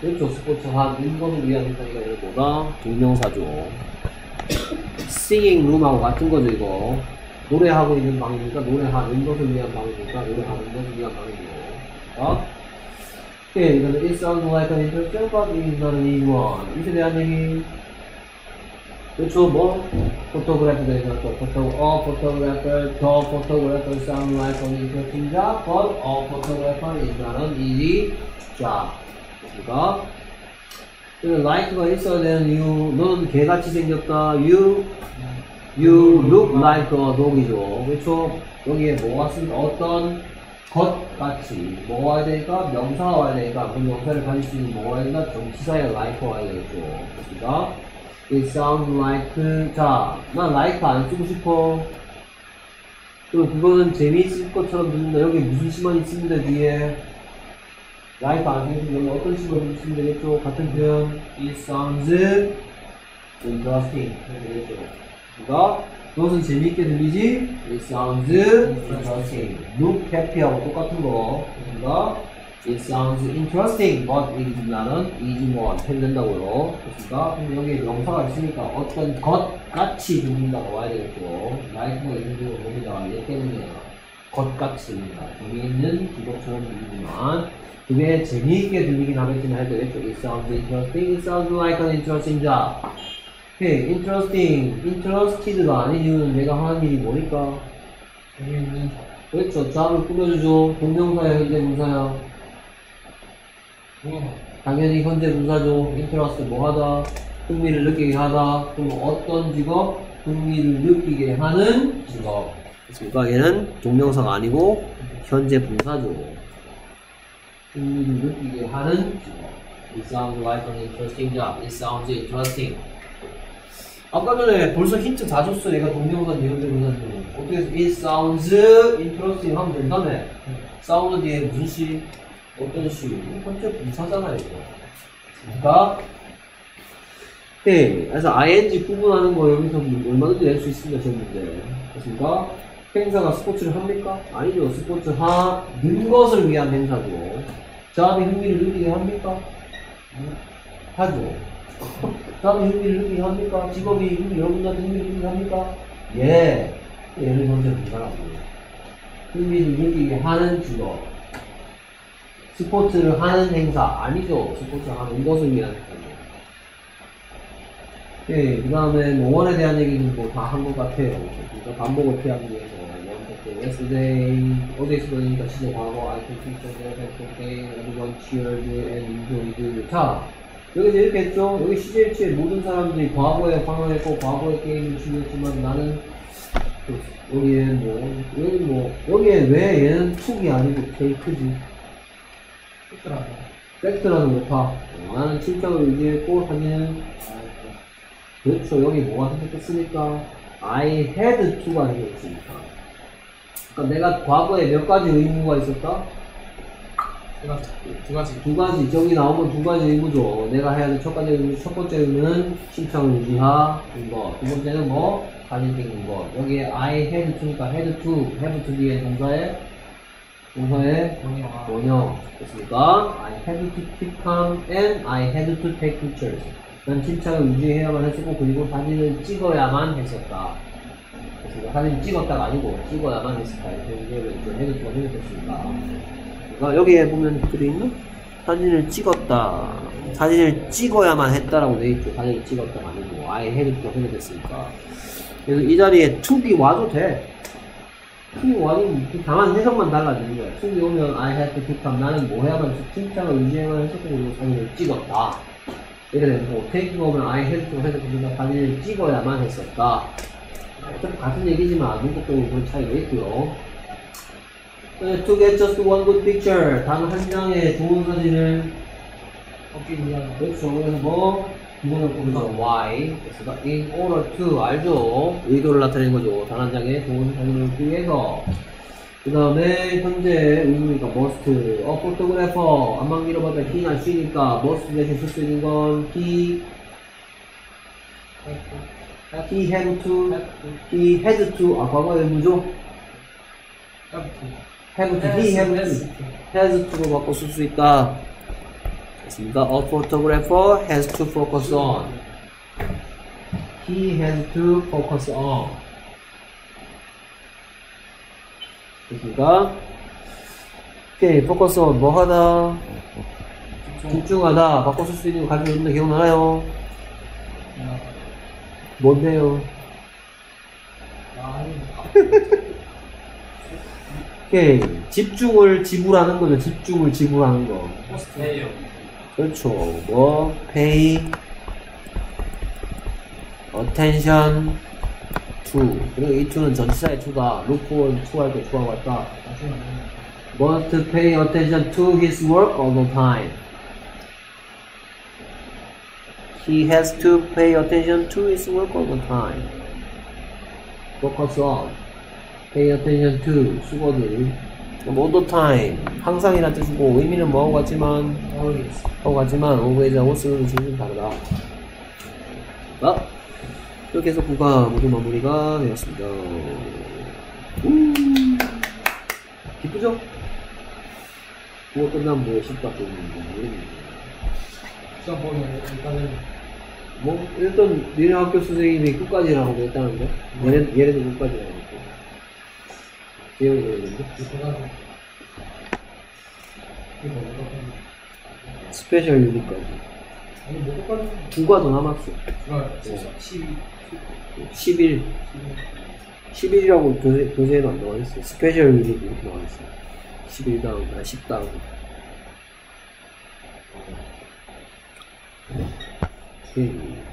그렇죠. 스포츠 하는 것을 위한 행사가 뭐다? 동명사죠. singing room하고 같은 거죠, 이거. 노래하고 있는 방이니까 노래하는 것을 위한 방이니까 노래하는 것을 위한 방이고. 어? 오케이, 이거는 it sounds like an interesting but it is not an easy one. 이에 대한 얘기. 그렇죠, 뭐? photographer 되죠. 또 photo, a, photographer, the photographer sound like an interesting job, but a photographer is not an easy job. 그러니까, like가 있어야 되는 이유, 너는 개같이 생겼다. You You look like a dog이죠. 그렇죠? 여기에 뭐가 쓰니까 어떤 것 같이 뭐가 와야 되니까 명사가 와야 되니까 그 명사를 가질 수 있는 뭐가 되니까 정치사에 like 와야 되겠죠. 그러니까 It sounds like 자, 난 like 안 쓰고 싶어. 그럼 그거는 재미있을 것처럼 들린다. 여기 무슨 시만 있습니다 뒤에. Like 안 싶으면 어떤 식으로 쓰면 되겠죠? 같은 표현. It sounds interesting. 되겠죠. 그러니까 그것은 재미있게 들리지? It sounds interesting. Look happy하고 똑같은 거. 그러니까 It sounds interesting, but it is an easy one. 해된다고요. 그러니까 여기에 명사가 있으니까 어떤 것 같이 들린다고 와야 되겠죠. like가 있는 거 봅니다. 얘 때문에 것 같이 들린다. 재미있는 기법처럼 들리지만 그게 재미있게 들리긴 하겠지만 해도. It sounds interesting. It sounds like an interesting job. 오케이, interesting, interested가 아닌 이유는 내가 하는 일이 뭐니까? 재미있는 그렇죠. 잡을 꾸며주죠. 동명사야, 현재 문사야. 동영상 당연히 현재 문사죠. interest 뭐 하다? 흥미를 느끼게 하다. 그럼 어떤 직업? 흥미를 느끼게 하는 직업. 얘는 동명사가 아니고 현재 분사죠. 흥미를 느끼게 하는 직업. It sounds like an interesting job. It sounds interesting. 아까 전에 벌써 힌트 다 줬어. 얘가 동명사, 현재 분사죠. 어떻게 해서 It sounds interesting 하면 된다며. 사운드 뒤에 무슨 시? 어떤 시? 현재 분사잖아요, 이거. 그러니까 네, 그래서 ing 구분하는 거 여기서 얼마든지 낼 수 있습니다, 저 문제. 그렇습니까? 행사가 스포츠를 합니까? 아니죠. 스포츠 하는 것을 위한 행사죠. 자음이 흥미를 느끼게 합니까? 하죠. 자음이 흥미를 느끼게 합니까? 직업이 여러분들한테 흥미를 느끼게 합니까? 예. 얘를 먼저 분사라고. 흥미를 느끼게 하는 직업. 스포츠를 하는 행사. 아니죠. 스포츠 하는 것을 위한 행사죠. 예, 그 다음에 뭐 원에 대한 얘기는 뭐 다 한 것 같아요. 그러니까 반복을 피하기 위해서 yesterday 어제 있었으니까 시제 과거 I can teach you that yesterday everyone cheered and enjoyed 자 여기서 이렇게 했죠. 여기 시제일치에 모든 사람들이 과거에 방황했고 과거에 게임을 즐겼지만 나는 그 여기에 뭐 여기 뭐 여기에 왜 얘는 툭이 아니고 했더라고 팩트라는 못하 어, 나는 침착을 유지했고 사진은 그렇죠. 여기 뭐가 선택했으니까 I had to가 아니겠습니까? 그러니까 내가 과거에 몇 가지 의무가 있었다? 두 가지 두 가지 두 가지. 저기 나오면 두 가지 의무죠. 내가 해야 될첫 가지 의무, 첫 번째 의무는 심창을 유지하는 거. 두 번째는 뭐? 사진 찍는 거. 여기에 I had to니까 had to, have to 뒤에 동사에, 동사에 원영아 원형. 됐습니까? I had to keep calm and I had to take pictures. 난 침착을 유지해야만 했었고 그리고 사진을 찍어야만 했었다. 그래서 사진 찍었다가 아니고 찍어야만 했었다. 이렇게 해도 좀 해줬습니다. 그러니까 여기에 보면 그돼 있나? 사진을 찍었다. 사진을 찍어야만 했다라고 돼 있죠. 사진을 찍었다가 아니고 아예 해도 좀 해줬으니까. 그래서 이 자리에 툭이 와도 돼. T1이 당한 해석만 달라지는 거야. 춤이 오면 I had to pick up. 나는 뭐 해야만 칭찬을 의지해만 해석으로 사진을 찍었다. 되는 거고, taking 오면 I had to 해서 우리가 사진을 찍어야만 했었다. 어차피 같은 얘기지만 문법적으로 그런 차이가 있고요. 네, to get just one good picture. 단 한 장의 좋은 사진을 얻기 위한 그렇죠. 그래서 뭐 기본적으로 거기서 why 그래서 in order to 알죠. 의도를 나타내는 거죠. 단 한 장의 좋은 사진을 얻기 위해서. 그 다음에 현재 의무니까 must. 어, photographer. 안만 길어봤자 he나 she니까 must 대신 쓸 수 있는 건 he, he had to, he had to. 아, 과거 의무죠. have to, he have to. has to로 바꿔 쓸 수 있다. 됐습니다. A photographer has to focus on. He has to focus on. 됐습니까? 오케이, focus on. 뭐 하다? 집중하다. 바꿔 쓸 수 있는 거 가지고 있는데 기억나나요? 뭔데요? 오케이. 집중을 지불하는 거죠. 집중을 지불하는 거. 포스트예요. 그렇죠. 뭐 pay attention to 그리고 이 to는 전치사의 to다. look forward to 할때 to가 왔다. must pay attention to his work all the time. He has to pay attention to his work all the time. focus on. pay attention to 수거들. all the time. 항상이란 뜻이고 의미는 뭐하고 같지만 always. 하고 같지만 always하고 쓰는 중은 다르다. 자, 이렇게 해서 구가 모두 마무리가 되었습니다. 우, 기쁘죠? 구가 끝나면 뭐 쉽다 또 시험 보면 일단은 뭐 일단 니네 학교 선생님이 끝까지라고 했다는데 얘네 얘네도 끝까지라고 했고 기억이 되는데 스페셜 유닛까지 아니 뭐가 구가 더 남았어. 좋아요. 12 11 11이라고 교재, 교재에도 안 나와 있어. 스페셜 유닛 이렇게 나와 있어. 11당, 아, 10당. 오 케이.